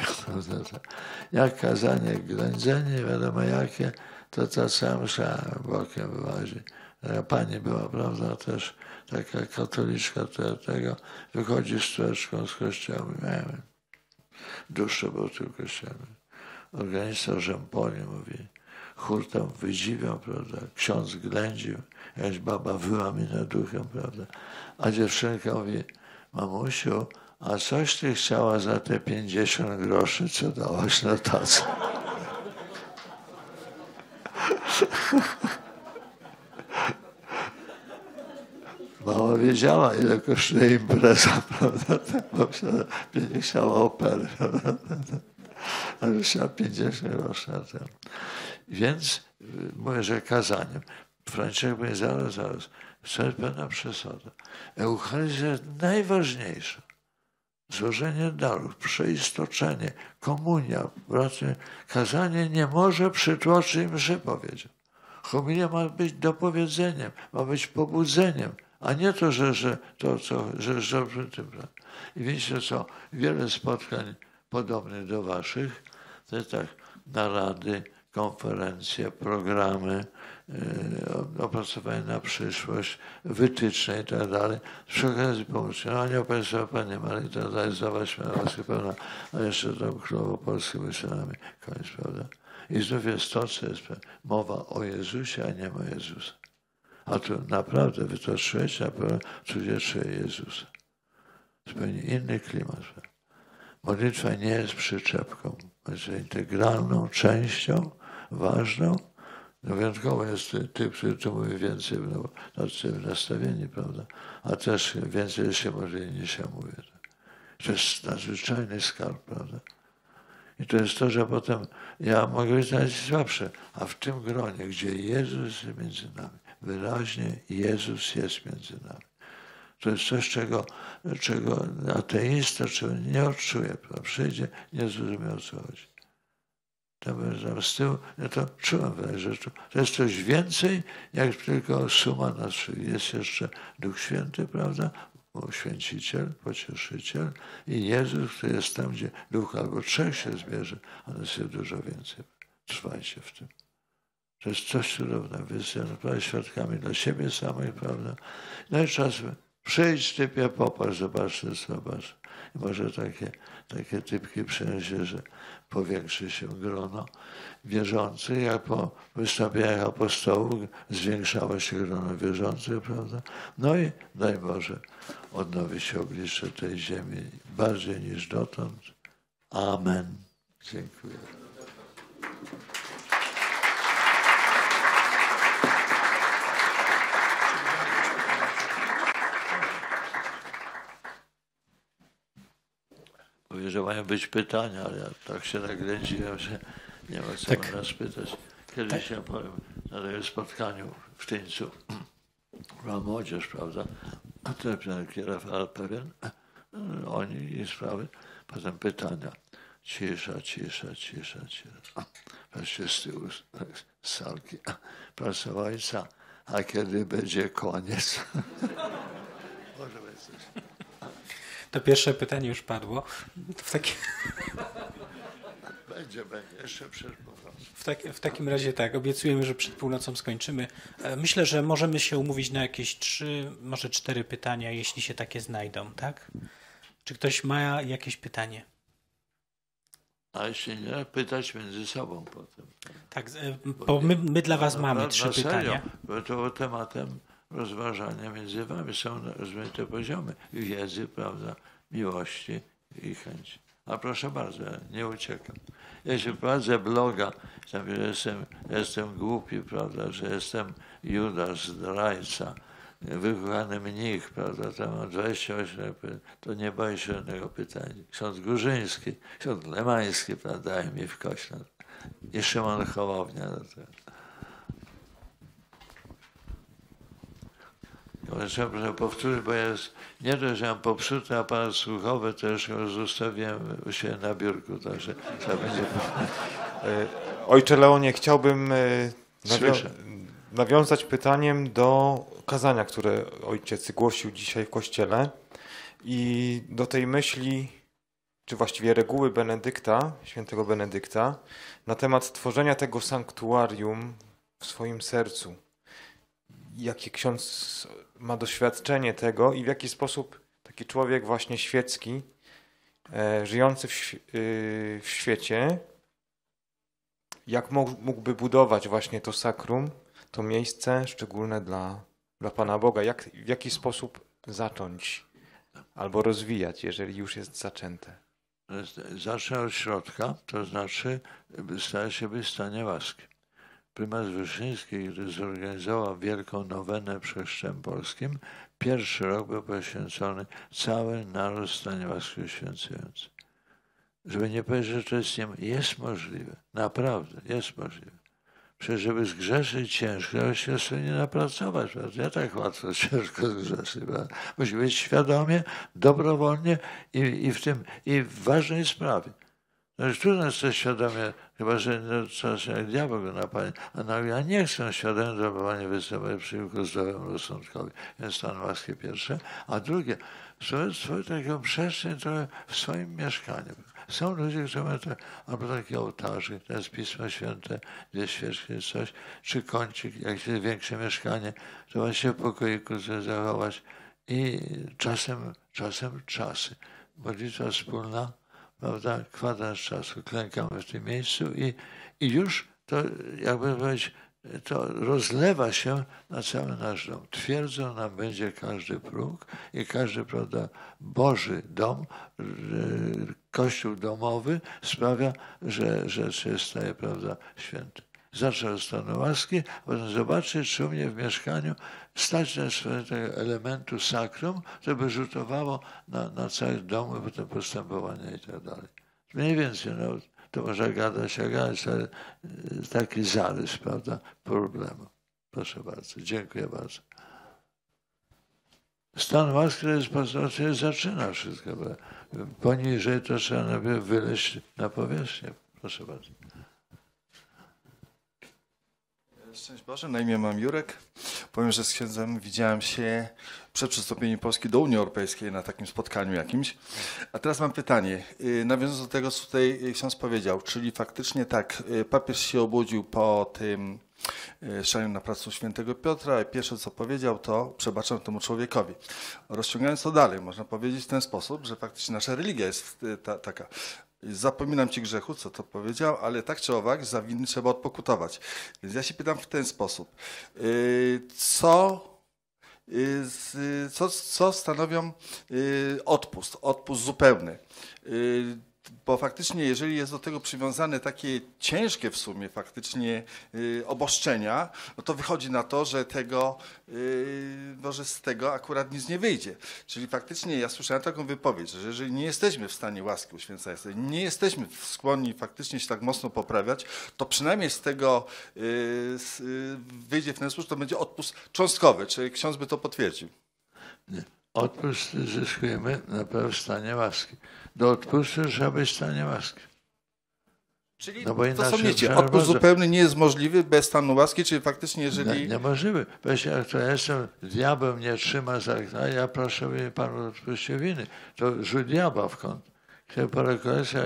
Jak kazanie ględzenie, wiadomo jakie, to ta msza bokiem wyłazi. Pani była, prawda, też taka katoliczka te, tego, wychodzi z czwóreczką z kościoła. Miałem duszę był tym kościołem. Organista Rzępoli mówi, chór tam wydziwiał, prawda, ksiądz ględził, jakaś baba wyła mi na duchem, prawda, a dziewczynka mówi, mamusiu, a coś ty chciała za te 50 groszy, co dałaś na tacę? Mama wiedziała, ile kosztuje impreza, prawda? Bo nie chciała opery, prawda? Ale chciała 50 groszy. Więc y, mówię, że kazaniem. Franciszek mówi, zaraz, zaraz, pewna przesada. Eucharystia jest najważniejsza. Złożenie darów, przeistoczenie, komunia, wracanie. Kazanie nie może przytłoczyć mszy, powiedział. Homilia ma być dopowiedzeniem, ma być pobudzeniem, a nie to, że, że to, co, że, że tym. I wiecie co, wiele spotkań podobnych do waszych, to jest tak narady, konferencje, programy, yy, opracowanie na przyszłość, wytyczne i tak dalej. Przy okazji pomocy, no nie opowiedziała Pani Marii i tak dalej, łaski pełna, a jeszcze tam królowo Polski myślami, koniec, prawda? I znów jest to, co jest mowa o Jezusie, a nie o Jezusa. A tu naprawdę na pewno czujecie Jezusa. Zupełnie inny klimat. Modlitwa nie jest przyczepką, jest integralną częścią, ważną. No wyjątkowo jest typ, który tu mówi więcej, no, tym nastawieni, prawda? A też więcej się modli niż ja mówię. To jest nadzwyczajny skarb, prawda? I to jest to, że potem ja mogę być nawet a w tym gronie, gdzie Jezus jest między nami, wyraźnie Jezus jest między nami. To jest coś, czego, czego ateista czego nie odczuje. Przyjdzie, nie zrozumie o co chodzi. Tam z tyłu, ja to czułem wyraźnie, że to, to jest coś więcej, jak tylko suma nas. Jest jeszcze Duch Święty, prawda? Święciciel, Pocieszyciel i Jezus, który jest tam, gdzie duch albo trzech się zbierze, a nas jest dużo więcej. Trwajcie w tym. To jest coś cudownego. Wy jesteście świadkami dla siebie samych, prawda? No i czas przyjdź typie, popatrz, zobacz, zobacz. I może takie, takie typki przyniesie, że powiększy się grono wierzących, jak po wystąpieniach apostołów zwiększało się grono wierzących, prawda? No i daj Boże, odnowi się oblicze tej ziemi bardziej niż dotąd. Amen. Dziękuję. Że mają być pytania, ale ja tak się nagrędziłem, że nie ma co tak. nas pytać. Kiedyś tak. ja powiem na tym spotkaniu w Tyńcu, była młodzież, prawda, a ten kierował pewien, oni i sprawy, potem pytania. Cisza, cisza, cisza, cisza. Patrzcie z tyłu z salki. Ojca, a kiedy będzie koniec? Może być coś. To pierwsze pytanie już padło. W. Będzie, będzie, jeszcze przed w, tak, w takim razie tak, obiecujemy, że przed północą skończymy. E, myślę, że możemy się umówić na jakieś trzy, może cztery pytania, jeśli się takie znajdą, tak? Czy ktoś ma jakieś pytanie? A jeśli nie, pytać między sobą potem. Tak, e, bo my, my dla Was mamy trzy pytania. Bo to tematem rozważania między Wami są rozmaite poziomy wiedzy, prawda, miłości i chęci. A proszę bardzo, nie uciekam. Jeśli prowadzę bloga, że jestem, jestem głupi, prawda, że jestem Judasz, zdrajca, wychowany mnich, prawda, tam mam 28 lat, to nie boję się żadnego pytania. Ksiądz Górzyński, ksiądz Lemański, prawda, mi w kość. I Szymon Hołownia. No. Trzeba proszę powtórzyć, bo jest nie dość, że mam popsuty aparat słuchowy, to już zostawiłem się na biurku, także trzeba będzie... Ojcze Leonie, chciałbym e, nawią nawiązać pytaniem do kazania, które ojciec głosił dzisiaj w kościele i do tej myśli, czy właściwie reguły Benedykta, świętego Benedykta, na temat tworzenia tego sanktuarium w swoim sercu. Jakie ksiądz ma doświadczenie tego i w jaki sposób taki człowiek właśnie świecki, e, żyjący w, y, w świecie, jak mógłby budować właśnie to sakrum, to miejsce szczególne dla, dla Pana Boga, jak, w jaki sposób zacząć albo rozwijać, jeżeli już jest zaczęte. Zacznę od środka, to znaczy staje się być w stanie łaski. Prymas Wyszyński, zorganizował wielką nowenę przy Chrztem Polskim, pierwszy rok był poświęcony cały naród w stanie łaski uświęcający. Żeby nie powiedzieć, że to jest, nie, jest możliwe. Naprawdę, jest możliwe. Przecież żeby zgrzeszyć ciężko, się sobie nie napracować. Ja tak łatwo ciężko zgrzeszyć. Musi być świadomie, dobrowolnie i, i, w tym, i w ważnej sprawie. No już trudno jest świadomie, chyba że no, czasem jak diabeł go napadnie, a no, ja nie chcę świadomie drobowanie występować przeciwko zdrowemu rozsądkowi. Więc stan łaski pierwsze. A drugie, stworzyć taką przestrzeń trochę w swoim mieszkaniu. Są ludzie, którzy mają te, albo takie ołtarze, to jest Pismo Święte, dwie świeczki, coś, czy kącik, jak jest większe mieszkanie, to właśnie w pokoiku zachować. I czasem, czasem czasy. Modlitwa wspólna, prawda, kwadrans czasu. Klękamy w tym miejscu i, i już to, jakby powiedzieć, to rozlewa się na cały nasz dom. Twierdzą nam będzie każdy próg i każdy, prawda, Boży dom, kościół domowy sprawia, że rzecz się staje, prawda, święty. Stanu łaski, potem zobaczyć, czy u mnie w mieszkaniu stać na tego elementu sakrum, żeby rzutowało na, na cały dom i potem postępowanie i tak dalej. Mniej więcej, no, to może gadać, a gadać, ale y, taki zarys, prawda, problemu. Proszę bardzo, dziękuję bardzo. Stan łaski to jest pastoracja, zaczyna wszystko, poniżej to trzeba wyleźć na powierzchnię. Proszę bardzo. Szczęść Boże, na imię mam Jurek. Powiem, że z księdzem widziałem się przed przystąpieniem Polski do Unii Europejskiej na takim spotkaniu jakimś. A teraz mam pytanie, y, nawiązując do tego, co tutaj ksiądz powiedział, czyli faktycznie tak, y, papież się obudził po tym y, szaleniu na placu świętego Piotra i pierwsze co powiedział to przebaczam temu człowiekowi. Rozciągając to dalej, można powiedzieć w ten sposób, że faktycznie nasza religia jest ta, taka. Zapominam ci grzechu, co to powiedział, ale tak czy owak za winy trzeba odpokutować. Więc ja się pytam w ten sposób. Co Y, co, co stanowią y, odpust, odpust zupełny. Y, bo faktycznie, jeżeli jest do tego przywiązane takie ciężkie w sumie faktycznie yy, oboszczenia, no to wychodzi na to, że tego, yy, może z tego akurat nic nie wyjdzie. Czyli faktycznie ja słyszałem taką wypowiedź, że jeżeli nie jesteśmy w stanie łaski uświęcając, nie jesteśmy skłonni faktycznie się tak mocno poprawiać, to przynajmniej z tego yy, wyjdzie w ten sposób, że to będzie odpust cząstkowy. Czy ksiądz by to potwierdził? Nie. Odpust zyskujemy na w stanie łaski do odpustu trzeba być w stanie łaski. Czyli no bo to są wiecie, odpust zupełny nie jest możliwy bez stanu łaski, czyli faktycznie jeżeli... Nie, niemożliwy. Weź, jak to ja jestem, diabeł mnie trzyma za... A ja proszę panu odpuśćcie winy. To rzut diabła w kąt. Chciałem po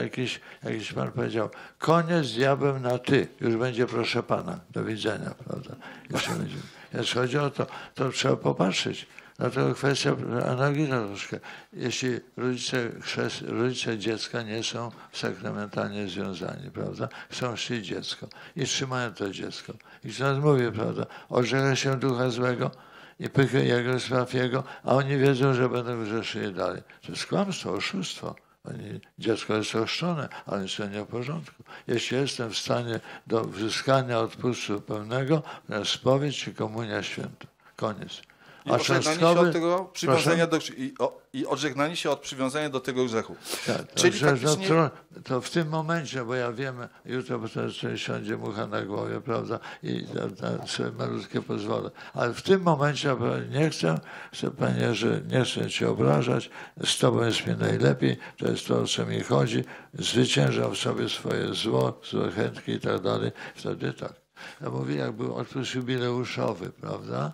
jakiś, jakiś pan powiedział, koniec z diabłem na ty. Już będzie proszę pana. Do widzenia, prawda? Jeszcze będzie. Więc chodzi o to, to trzeba popatrzeć. Dlatego kwestia analogiczna troszkę. Jeśli rodzice, chrzest, rodzice dziecka nie są sakramentalnie związani, prawda? Chcą szli dziecko i trzymają to dziecko. I ksiądz mówi, prawda, odrzeka się ducha złego i pychy jego, spraw jego, a oni wiedzą, że będą grzeszyli dalej. To jest kłamstwo, oszustwo. Oni, dziecko jest ochrzczone, ale to nie w porządku. Jeśli jestem w stanie do uzyskania odpustu pełnego, spowiedź czy komunia święta. Koniec. I odżegnanie się od tego przywiązania do, i, o, i odżegnanie się od przywiązania do tego grzechu. Tak, Czyli to, faktycznie... to, to, w tym momencie, bo ja wiem, jutro to siądzie mucha na głowie, prawda, i na sobie malutkie pozwolę. Ale w tym momencie nie chcę, chcę Panie, że nie chcę Cię obrażać, z Tobą jest mi najlepiej, to jest to, o co mi chodzi, zwyciężam w sobie swoje zło, złe chętki i tak dalej. Wtedy tak. Ja mówię, jak był odpust jubileuszowy, prawda?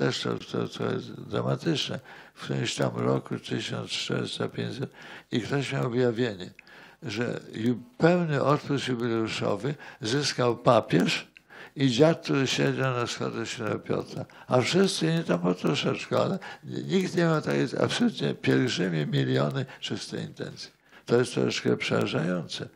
Też to, to, to jest dramatyczne. W którymś tam roku 1400-500 i ktoś miał objawienie, że pełny odpust jubileuszowy zyskał papież i dziad, który siedział na schodach świętego Piotra. A wszyscy inni tam po troszeczkę, ale nikt nie miał takiej absolutnie pielgrzymie miliony czystej intencji. To jest troszkę przerażające.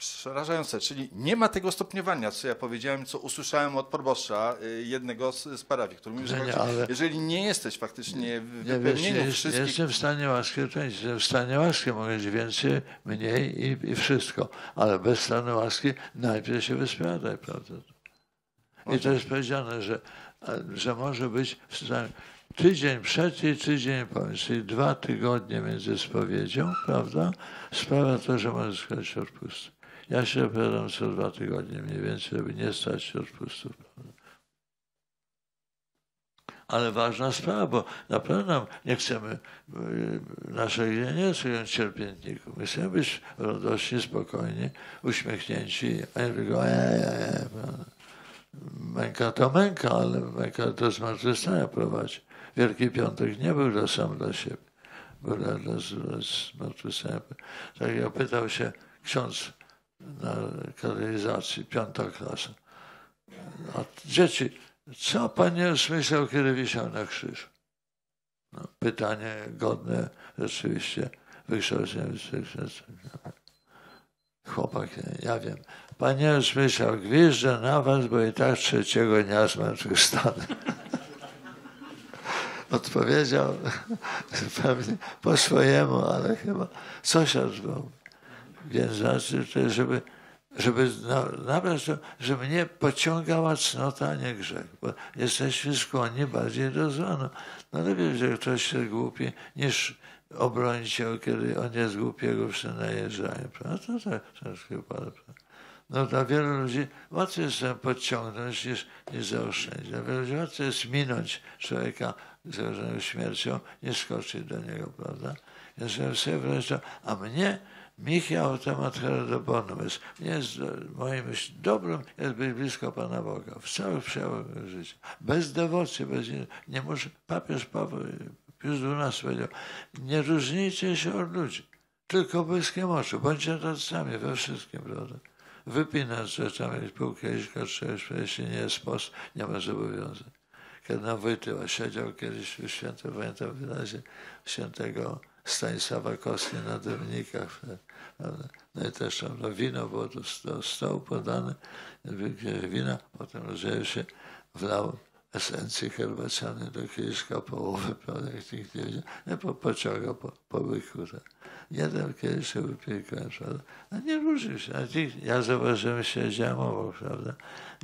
Przerażające, czyli nie ma tego stopniowania, co ja powiedziałem, co usłyszałem od proboszcza y, jednego z, z parafii, który mówił, że Nie, faktycznie, jeżeli nie jesteś faktycznie w Nie, wiesz, nie, wypełnieniu nie wszystkich... jestem w stanie łaski uczynić. Jestem w stanie łaski mogę mieć więcej, mniej i, i wszystko. Ale bez stanu łaski najpierw się wyspowiadaj, prawda? I to jest powiedziane, że, że może być w stanie, tydzień przed i tydzień po, czyli dwa tygodnie między spowiedzią, prawda, sprawia to, że możesz skończyć odpust. Ja się opowiadam co dwa tygodnie mniej więcej, żeby nie stać się odpustów. Ale ważna sprawa, bo naprawdę nie chcemy, y, nasze gdzie nie są cierpiętników. My chcemy być radośni, spokojni, uśmiechnięci, a nie tylko e, e, e, prawda? Męka to męka, ale męka do zmartwychwstania prowadzi. Wielki Piątek nie był dla sam dla siebie, był dla, dla, dla zmartwychwstania. Tak jak pytał się ksiądz na katolizacji, piąta klasa. A dzieci, co Pan Jezus myślał, kiedy wisiał na krzyżu? No, pytanie godne rzeczywiście wykształcenia. Chłopak, ja wiem. Pan Jezus myślał, gwiżdżę na was, bo i tak trzeciego dnia zmartwychwstanę. Odpowiedział pewnie po swojemu, ale chyba sąsiad był. Więc znaczy, żeby, żeby na- nabrać żeby nie pociągała cnota, a nie grzech. Bo jesteśmy skłonni bardziej do zła. No, no lepiej, że ktoś jest głupi, niż obronić się, kiedy on jest głupi, jego wszyscy najeżdżają. Prawda? To tak troszkę pada. No dla wielu ludzi łatwiej jest podciągnąć niż, niż zaoszczędzić. Dla wielu ludzi łatwiej jest minąć człowieka zagrożonego śmiercią, niż skoczyć do niego, prawda? Ja sobie wreszcie, a mnie Michał temat Herodobonu jest, jest moim myśl, dobrym jest być blisko Pana Boga w całych przejawach życia. Bez dewocji, bez nie, może, papież Paweł, Pius XII powiedział, nie różnijcie się od ludzi, tylko błyskiem oczu, bądźcie tacy sami we wszystkim, prawda? Wypinać rzeczami pół kieliszka, czegoś, jeśli nie jest post, nie ma zobowiązań. Kiedy na Wojtyła siedział kiedyś w świętym, pamiętam wyrazie świętego Stanisława Kostki na prawda? No i też tam no, wino było do, do stołu podane, wina, potem rozejrzał się, wlał esencji herbacianej do kieliszka połowy, prawda, jak nikt nie wiedział, no, po, pociągał po, po łyku. Tak. Jeden kieliszek wypiekłem, prawda. A nie różnił się. A nikt, ja zauważyłem, siedziałem obok, prawda.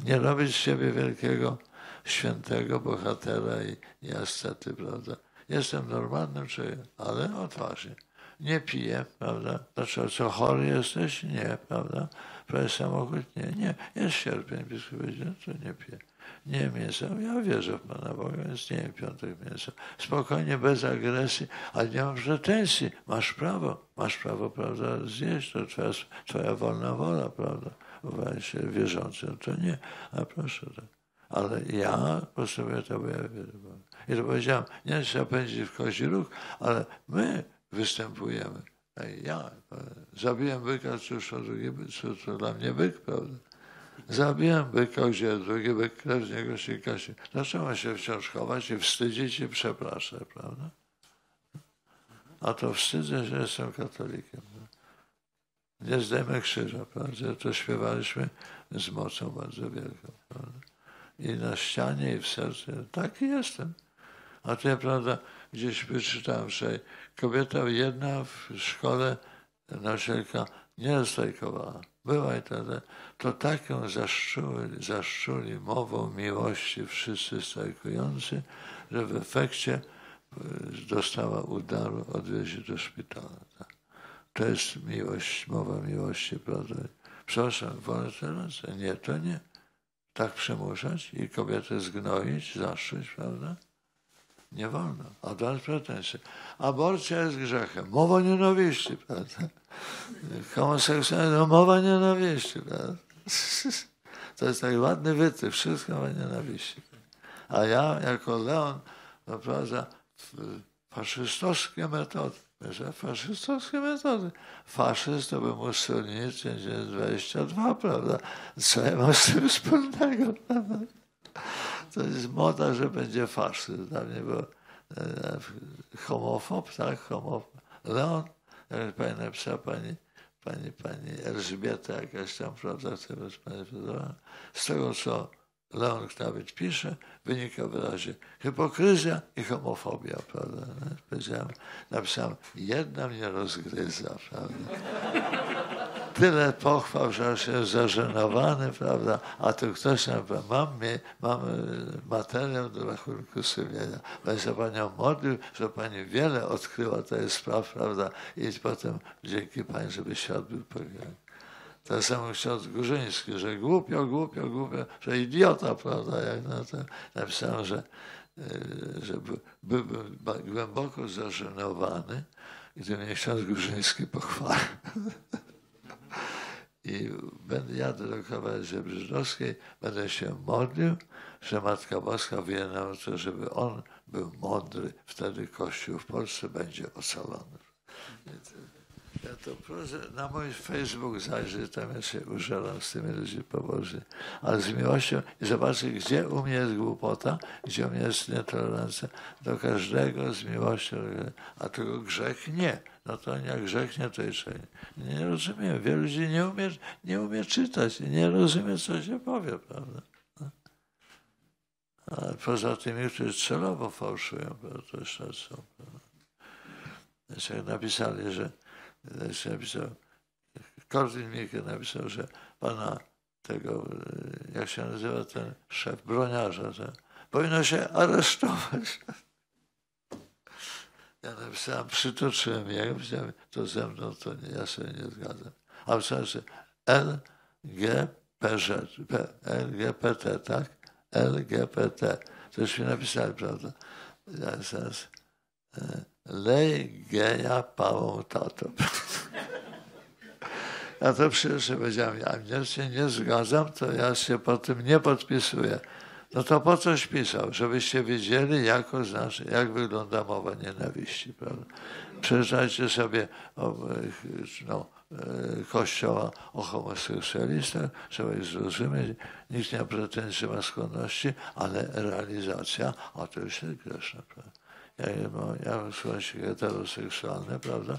Nie robić z siebie wielkiego świętego bohatera i, i ascety, prawda. Jestem normalnym człowiekiem, ale odważnie. Nie piję, prawda? Dlaczego? Co, chory jesteś? Nie, prawda? Prawie samochód? Nie, nie. Jest sierpień, biskup powiedział, to nie piję. Nie mięsa. Ja wierzę w Pana Boga, więc nie jem piątek mięsa. Spokojnie, bez agresji, ale nie mam pretensji. Masz prawo, masz prawo, prawda, zjeść, to twoja, twoja wolna wola, prawda? Uważaj się wierzący, to nie. A proszę, tak. Ale ja potrzebuję to, bo ja wierzę. I to powiedziałem, nie trzeba pędzić w kozi róg, ale my występujemy. Ja e, zabiłem byka, cóż to drugi byk, cóż to dla mnie byk, prawda? Zabiłem byka, gdzie drugi byk, krew z niego się kasi. Ma się wciąż chować i wstydzić i przepraszać, prawda? A to wstydzę, że jestem katolikiem. Nie zdejmę krzyża, prawda? To śpiewaliśmy z mocą bardzo wielką, prawda? I na ścianie, i w sercu. Taki jestem. A ja, prawda, gdzieś wyczytałem, że kobieta jedna w szkole, nauczycielka, nie strajkowała. Była i wtedy, to tak ją zaszczuli, zaszczuli mową miłości wszyscy strajkujący, że w efekcie y, dostała udaru, odwieźli do szpitala. Tak. To jest miłość, mowa miłości, prawda? Przepraszam, wolę teraz? Nie, to nie. Tak przymuszać i kobietę zgnoić, zaszczyć, prawda? Nie wolno. A dać pretensje. Aborcja jest grzechem. Mowa nienawiści, prawda? Homoseksualizm, no mowa nienawiści, prawda? To jest tak ładny wytrych, wszystko mowa nienawiści. A ja jako Leon, w faszystowskie metody. Że faszystowskie metody. Faszyst to był Mussolini 22, prawda? Co ja mam z tym wspólnego? Prawda? To jest moda, że będzie faszyst. Dla mnie był e, homofob, tak? Homofob. Leon, jak pani napisała pani, pani, pani Elżbieta jakaś tam, prawda? Z tego, co Leon Knawicz pisze, wynika wyraźnie hipokryzja i homofobia, prawda? Powiedziałem, napisałem, jedna mnie rozgryza, prawda? Tyle pochwał, że się zażenowany, prawda? A tu ktoś nam powie, mam, mam e, materiał do rachunku sumienia. Będę się panią modlił, że pani wiele odkryła tej spraw, prawda? I potem dzięki pani, żeby świat był pełen. Tak samo ksiądz Górzyński, że głupio, głupio, głupio, że idiota, prawda, jak na to napisałem, że, e, że byłbym głęboko zażenowany, gdy mnie ksiądz Górzyński pochwalił. I będę ja do kawalerze Brzyżowskiej, będę się modlił, że Matka Boska wie nam to, żeby on był mądry. Wtedy Kościół w Polsce będzie ocalony. Ja to proszę, na mój Facebook zajrzę, tam ja się użelam z tymi ludźmi pobożni. Ale z miłością i zobaczcie, gdzie u mnie jest głupota, gdzie u mnie jest nietolerancja. Do każdego z miłością, a tego grzech nie. No to jak grzech nie, to jeszcze nie, rozumiem. Wielu ludzi nie umie, nie umie czytać, nie rozumie, co się powie, prawda? A poza tymi, którzy celowo fałszują, prawda, to jeszcze są. Prawda? jak napisali, że jeszcze napisał, Korwin Mikke napisał, że pana tego, jak się nazywa ten szef broniarza, że powinno się aresztować. Ja napisałem, przytoczyłem jego, powiedziałem, to ze mną to nie, ja sobie nie zgadzam. A w sensie LGPZ, LGBT, tak? LGBT. Tośmy napisali, prawda? Ja sens, lej geja pałą tatą. Ja to przecież powiedziałem, ja się nie zgadzam, to ja się po tym nie podpisuję. No to po coś pisał? Żebyście wiedzieli, jak, oznacza, jak wygląda mowa nienawiści. Prawda? Przeczytajcie sobie o, no, e, kościoła o homoseksualistach, żeby zrozumieć. Nikt nie ma pretensji, ma skłonności, ale realizacja, a to już jest grzeszne. Prawda? Ja, ja mam skłonności heteroseksualne, prawda?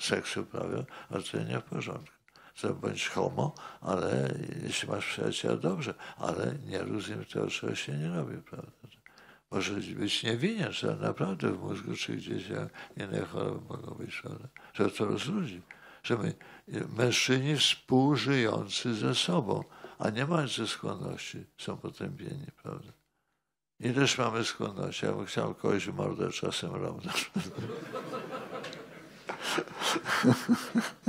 Seksu prawie, a to nie w porządku bądź homo, ale jeśli masz przyjaciela, dobrze, ale nie rozumiem tego, czego się nie robi, prawda? Może być niewinien, że naprawdę w mózgu czy gdzieś inne choroby mogą być, prawda? Że to rozróżni. Że my, mężczyźni współżyjący ze sobą, a nie mający skłonności, są potępieni, prawda? Też mamy skłonność. Ja bym chciał kogoś mordę czasem robić.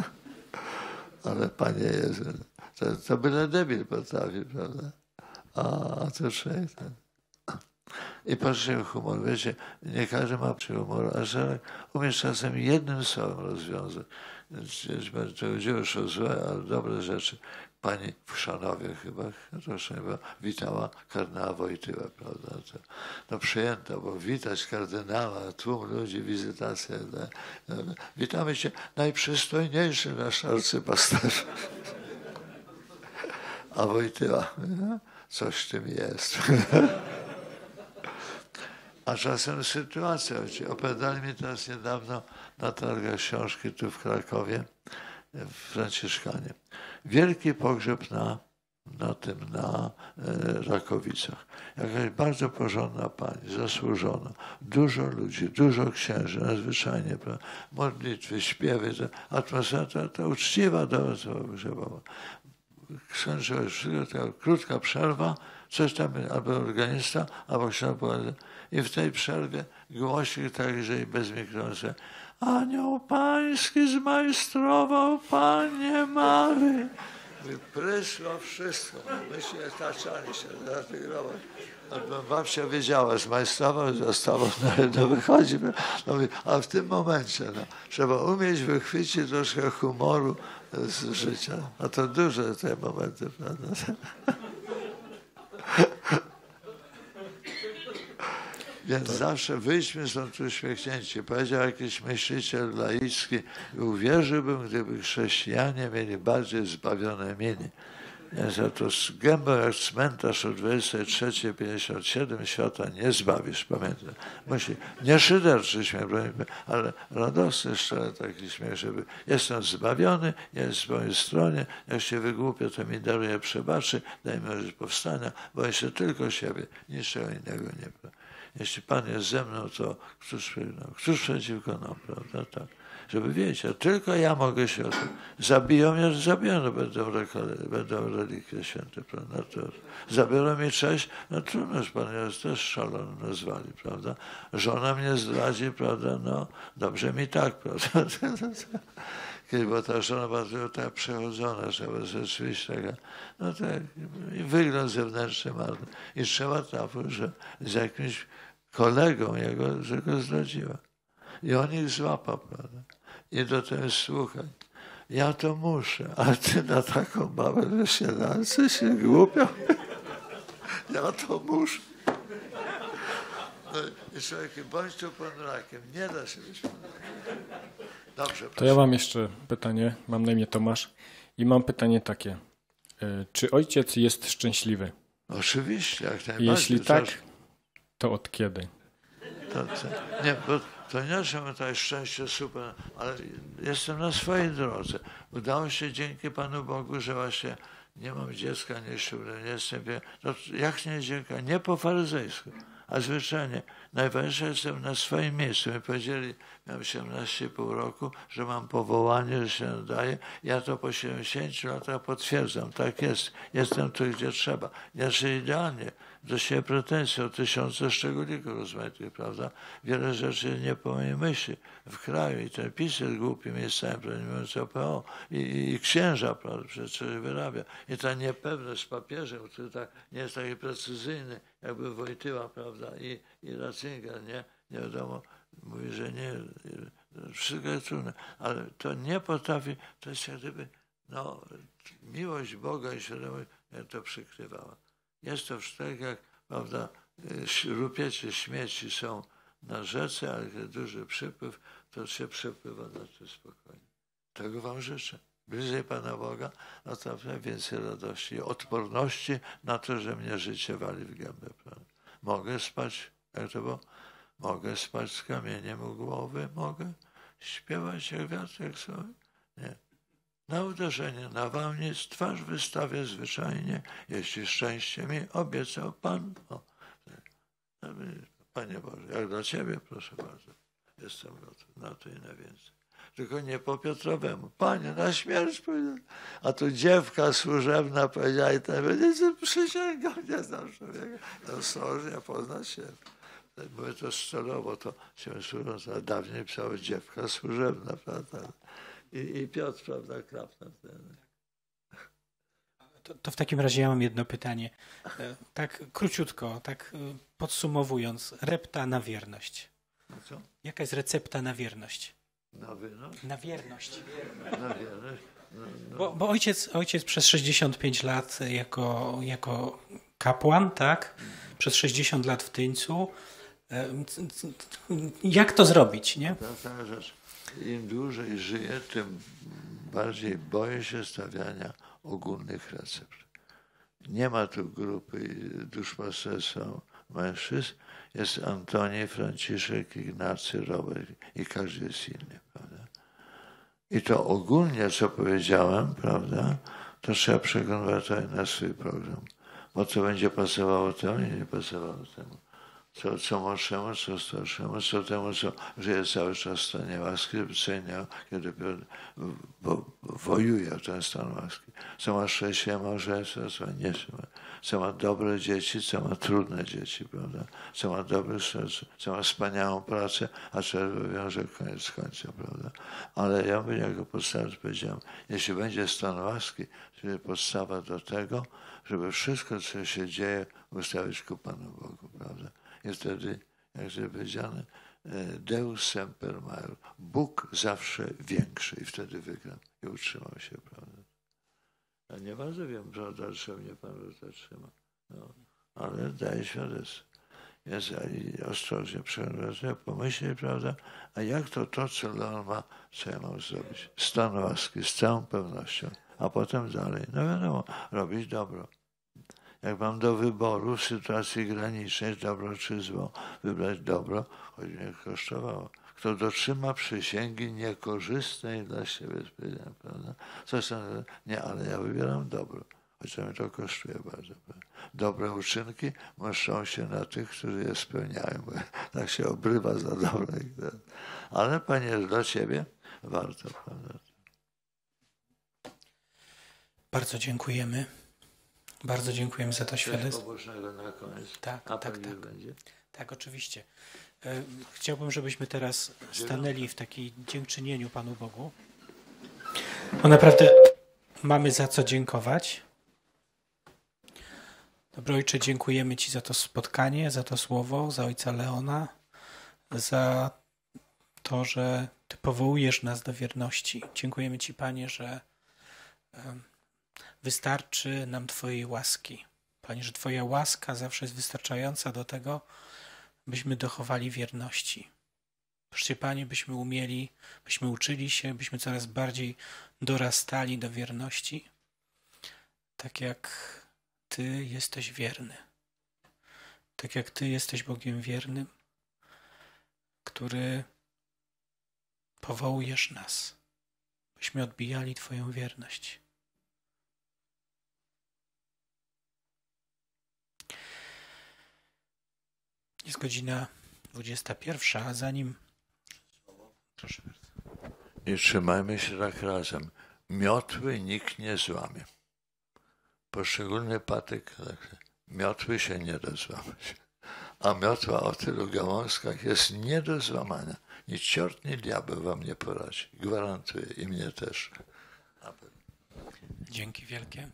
ale Panie Jezu, to, to byle debil potrafi, prawda? A, to człowiek ten. I patrzcie humor, wiecie, nie każdy ma humor, a że umiesz czasem jednym słowem rozwiązać. To chodziło już o złe, ale dobre rzeczy. Pani w Szanowie chyba, chyba witała kardynała Wojtyła, prawda? To, no przyjęto, bo witać kardynała, tłum ludzi, wizytacja. No, witamy cię, najprzystojniejszy nasz arcypasterz. A Wojtyła, no, coś w tym jest. A czasem sytuacja, opowiadali mi teraz niedawno na targach książki tu w Krakowie, w Franciszkanie. Wielki pogrzeb na, na tym, na e, Rakowicach. Jakaś bardzo porządna pani, zasłużona. Dużo ludzi, dużo księży, nadzwyczajnie. Modlitwy, śpiewy, atmosfera to, to uczciwa do pogrzebowa. Skończyła się krótka przerwa, coś tam, albo organista, albo ksiądz i w tej przerwie głosik także i bez mikrofonu. Anioł pański zmajstrował Panie Mary. Wyprysło wszystko. Myśmy taczali się zatygrować. Babcia wiedziała, zmajstrował, zostało, no, no wychodzi. No, a w tym momencie no, trzeba umieć wychwycić troszkę humoru z życia. A to duże te momenty, prawda? Więc to... zawsze wyjdźmy stąd uśmiechnięci. Powiedział jakiś myśliciel laicki, uwierzyłbym, gdyby chrześcijanie mieli bardziej zbawione miny. Za to z gębą jak cmentarz o 23.57 świata nie zbawisz, pamiętaj. Musi nie szyderczy śmiech, ale radosny, szczery taki śmiech, żeby jestem zbawiony, jest po mojej stronie, jak się wygłupię, to mi daruje przebaczy, daj mi powstania, boję się tylko siebie, niczego innego nie. Jeśli Pan jest ze mną, to któż, no, któż przeciwko nam, prawda? Tak żeby wiedzieć, a tylko ja mogę się o tym. Zabiją mnie, zabiją, no będą, będą relikwie święte, prawda? To zabiorą mi cześć, no trudno, Pan jest też szalony nazwali, prawda? Żona mnie zdradzi, prawda? No dobrze mi tak, prawda? Kiedy była ta żona bardzo przechodzona, że rzeczywiście taka, no tak, wygląd zewnętrzny marny. I trzeba trafić, że z jakimś kolegą jego, że go zdradziła. I on ich złapał, prawda? i do tego słuchaj. Ja to muszę, a ty na taką małą wysiadance się głupio. Ja to muszę. No i człowiek, bądź tu pan rakiem. Nie da się być pan rakiem. Dobrze, proszę. To ja mam jeszcze pytanie. Mam na imię Tomasz. I mam pytanie takie. E, czy ojciec jest szczęśliwy? Oczywiście, jak najbardziej. Jeśli tak, to od kiedy? To, to, nie, bo to nie, że my tutaj szczęście super, ale jestem na swojej drodze. Udało się dzięki Panu Bogu, że właśnie nie mam dziecka, nie ślubne, nie jestem, to jak nie dziękuję, nie po faryzejsku, a zwyczajnie. Najważniejsze jestem na swoim miejscu. Mi powiedzieli, miałem 17,5 roku, że mam powołanie, że się nadaje. Ja to po 70 latach potwierdzam. Tak jest. Jestem tu, gdzie trzeba. Że idealnie do siebie pretensje o tysiące szczególników rozmaitych, prawda? Wiele rzeczy nie po mojej myśli w kraju i ten PiS jest głupim miejscem, nie mówiąc PO i, i, i księża, prawda, przecież wyrabia. I ta niepewność z papieżem, który tak, nie jest taki precyzyjny, jakby Wojtyła, prawda, i, i Ratzinger, nie? Nie wiadomo, mówi, że nie, wszystko jest trudne, ale to nie potrafi, to jest jak gdyby, no, miłość Boga i świadomość to przykrywała. Jest to tak jak, prawda, rupiecie śmieci są na rzece, ale kiedy duży przypływ, to się przepływa na to spokojnie. Tego wam życzę. Bliżej Pana Boga, no to więcej radości odporności na to, że mnie życie wali w gębę. Prawda? Mogę spać, jak to było? Mogę spać z kamieniem u głowy, mogę śpiewać jak wiatrek sobie. Nie, na uderzenie na wałnic twarz wystawię zwyczajnie, jeśli szczęście mi obiecał Pan. O, Panie Boże, jak dla Ciebie, proszę bardzo, jestem gotów na to i na więcej. Tylko nie po Piotrowemu. Panie, na śmierć pójdę. A tu dziewka służebna powiedziała i ten będzie przysięgał, nie znam człowieka. To ostrożnie poznać się. Mówię to celowo, to się służąc, a dawniej pisała dziewka służebna, prawda? I, i Piotr, prawda. To, to, w takim razie ja mam jedno pytanie. E, tak króciutko, tak e, podsumowując, repta na wierność. Co? Jaka jest recepta na wierność? Na wierność? Na wierność. Na wierność. No, no. Bo, bo, ojciec, ojciec przez 65 lat jako, jako kapłan, tak? Przez 60 lat w Tyńcu. E, jak to zrobić, nie? Ta, rzecz im dłużej żyję, tym bardziej boję się stawiania ogólnych recept. Nie ma tu grupy duszpasterstwa mężczyzn. Jest Antoni, Franciszek, Ignacy, Robert i każdy jest inny. Prawda? I to ogólnie, co powiedziałem, prawda, to trzeba przekonwertować na swój program. Bo co będzie pasowało temu, nie pasowało temu co, co młodszemu, co starszemu, co temu, co żyje cały czas w stanie łaski, cenia, kiedy bo, wojuje ten stan łaski. Co ma szczęście małżeństwa, co nie ma. Co ma dobre dzieci, co ma trudne dzieci, prawda? Co ma dobre serce, co ma wspaniałą pracę, a czerwę wiąże koniec końca, prawda? Ale ja bym jako podstawę powiedziałem, jeśli będzie stan łaski, czyli podstawa do tego, żeby wszystko, co się dzieje, ustawić ku Panu Bogu, prawda? I wtedy, jak to powiedziane, e, Deus semper maior. Bóg zawsze większy i wtedy wygram i utrzymał się, prawda? Ja nie bardzo wiem, prawda, czy mnie Pan zatrzyma. No, ale daje świadectwo. Jest ostrożnie przeglądać, pomyśleć, prawda? A jak to to, co Leon ma, co ja mam zrobić? Stan łaski, z całą pewnością. A potem dalej. No wiadomo, robić dobro. Jak mam do wyboru w sytuacji granicznej, dobro czy zło, wybrać dobro, choć mnie kosztowało. Kto dotrzyma przysięgi niekorzystnej dla siebie, prawda? Coś tam, nie, ale ja wybieram dobro, choć mnie to kosztuje bardzo. Dobre uczynki mszczą się na tych, którzy je spełniają. Bo tak się obrywa za dobre. Ale Panie, dla Ciebie warto, prawda? Bardzo dziękujemy. Bardzo dziękujemy za to świadectwo. pobożnego na koniec. Tak, A tak, tak. będzie? Tak, oczywiście. E, Chciałbym, żebyśmy teraz stanęli w takiej dziękczynieniu Panu Bogu. Bo naprawdę mamy za co dziękować. Dobry Ojcze, dziękujemy Ci za to spotkanie, za to słowo, za Ojca Leona, za to, że Ty powołujesz nas do wierności. Dziękujemy Ci, Panie, że wystarczy nam Twojej łaski. Panie, że Twoja łaska zawsze jest wystarczająca do tego, byśmy dochowali wierności. Proszę Panie, byśmy umieli, byśmy uczyli się, byśmy coraz bardziej dorastali do wierności, tak jak Ty jesteś wierny. Tak jak Ty jesteś Bogiem wiernym, który powołujesz nas, byśmy odbijali Twoją wierność. Jest godzina 21, a zanim. Proszę bardzo. I trzymajmy się tak razem. Miotły nikt nie złamie. Poszczególny patyk, tak, miotły się nie da złamać. A miotła o tylu gałązkach jest nie do złamania. Nic ciort, ni diabeł wam nie poradzi. Gwarantuję i mnie też. Dzięki wielkie.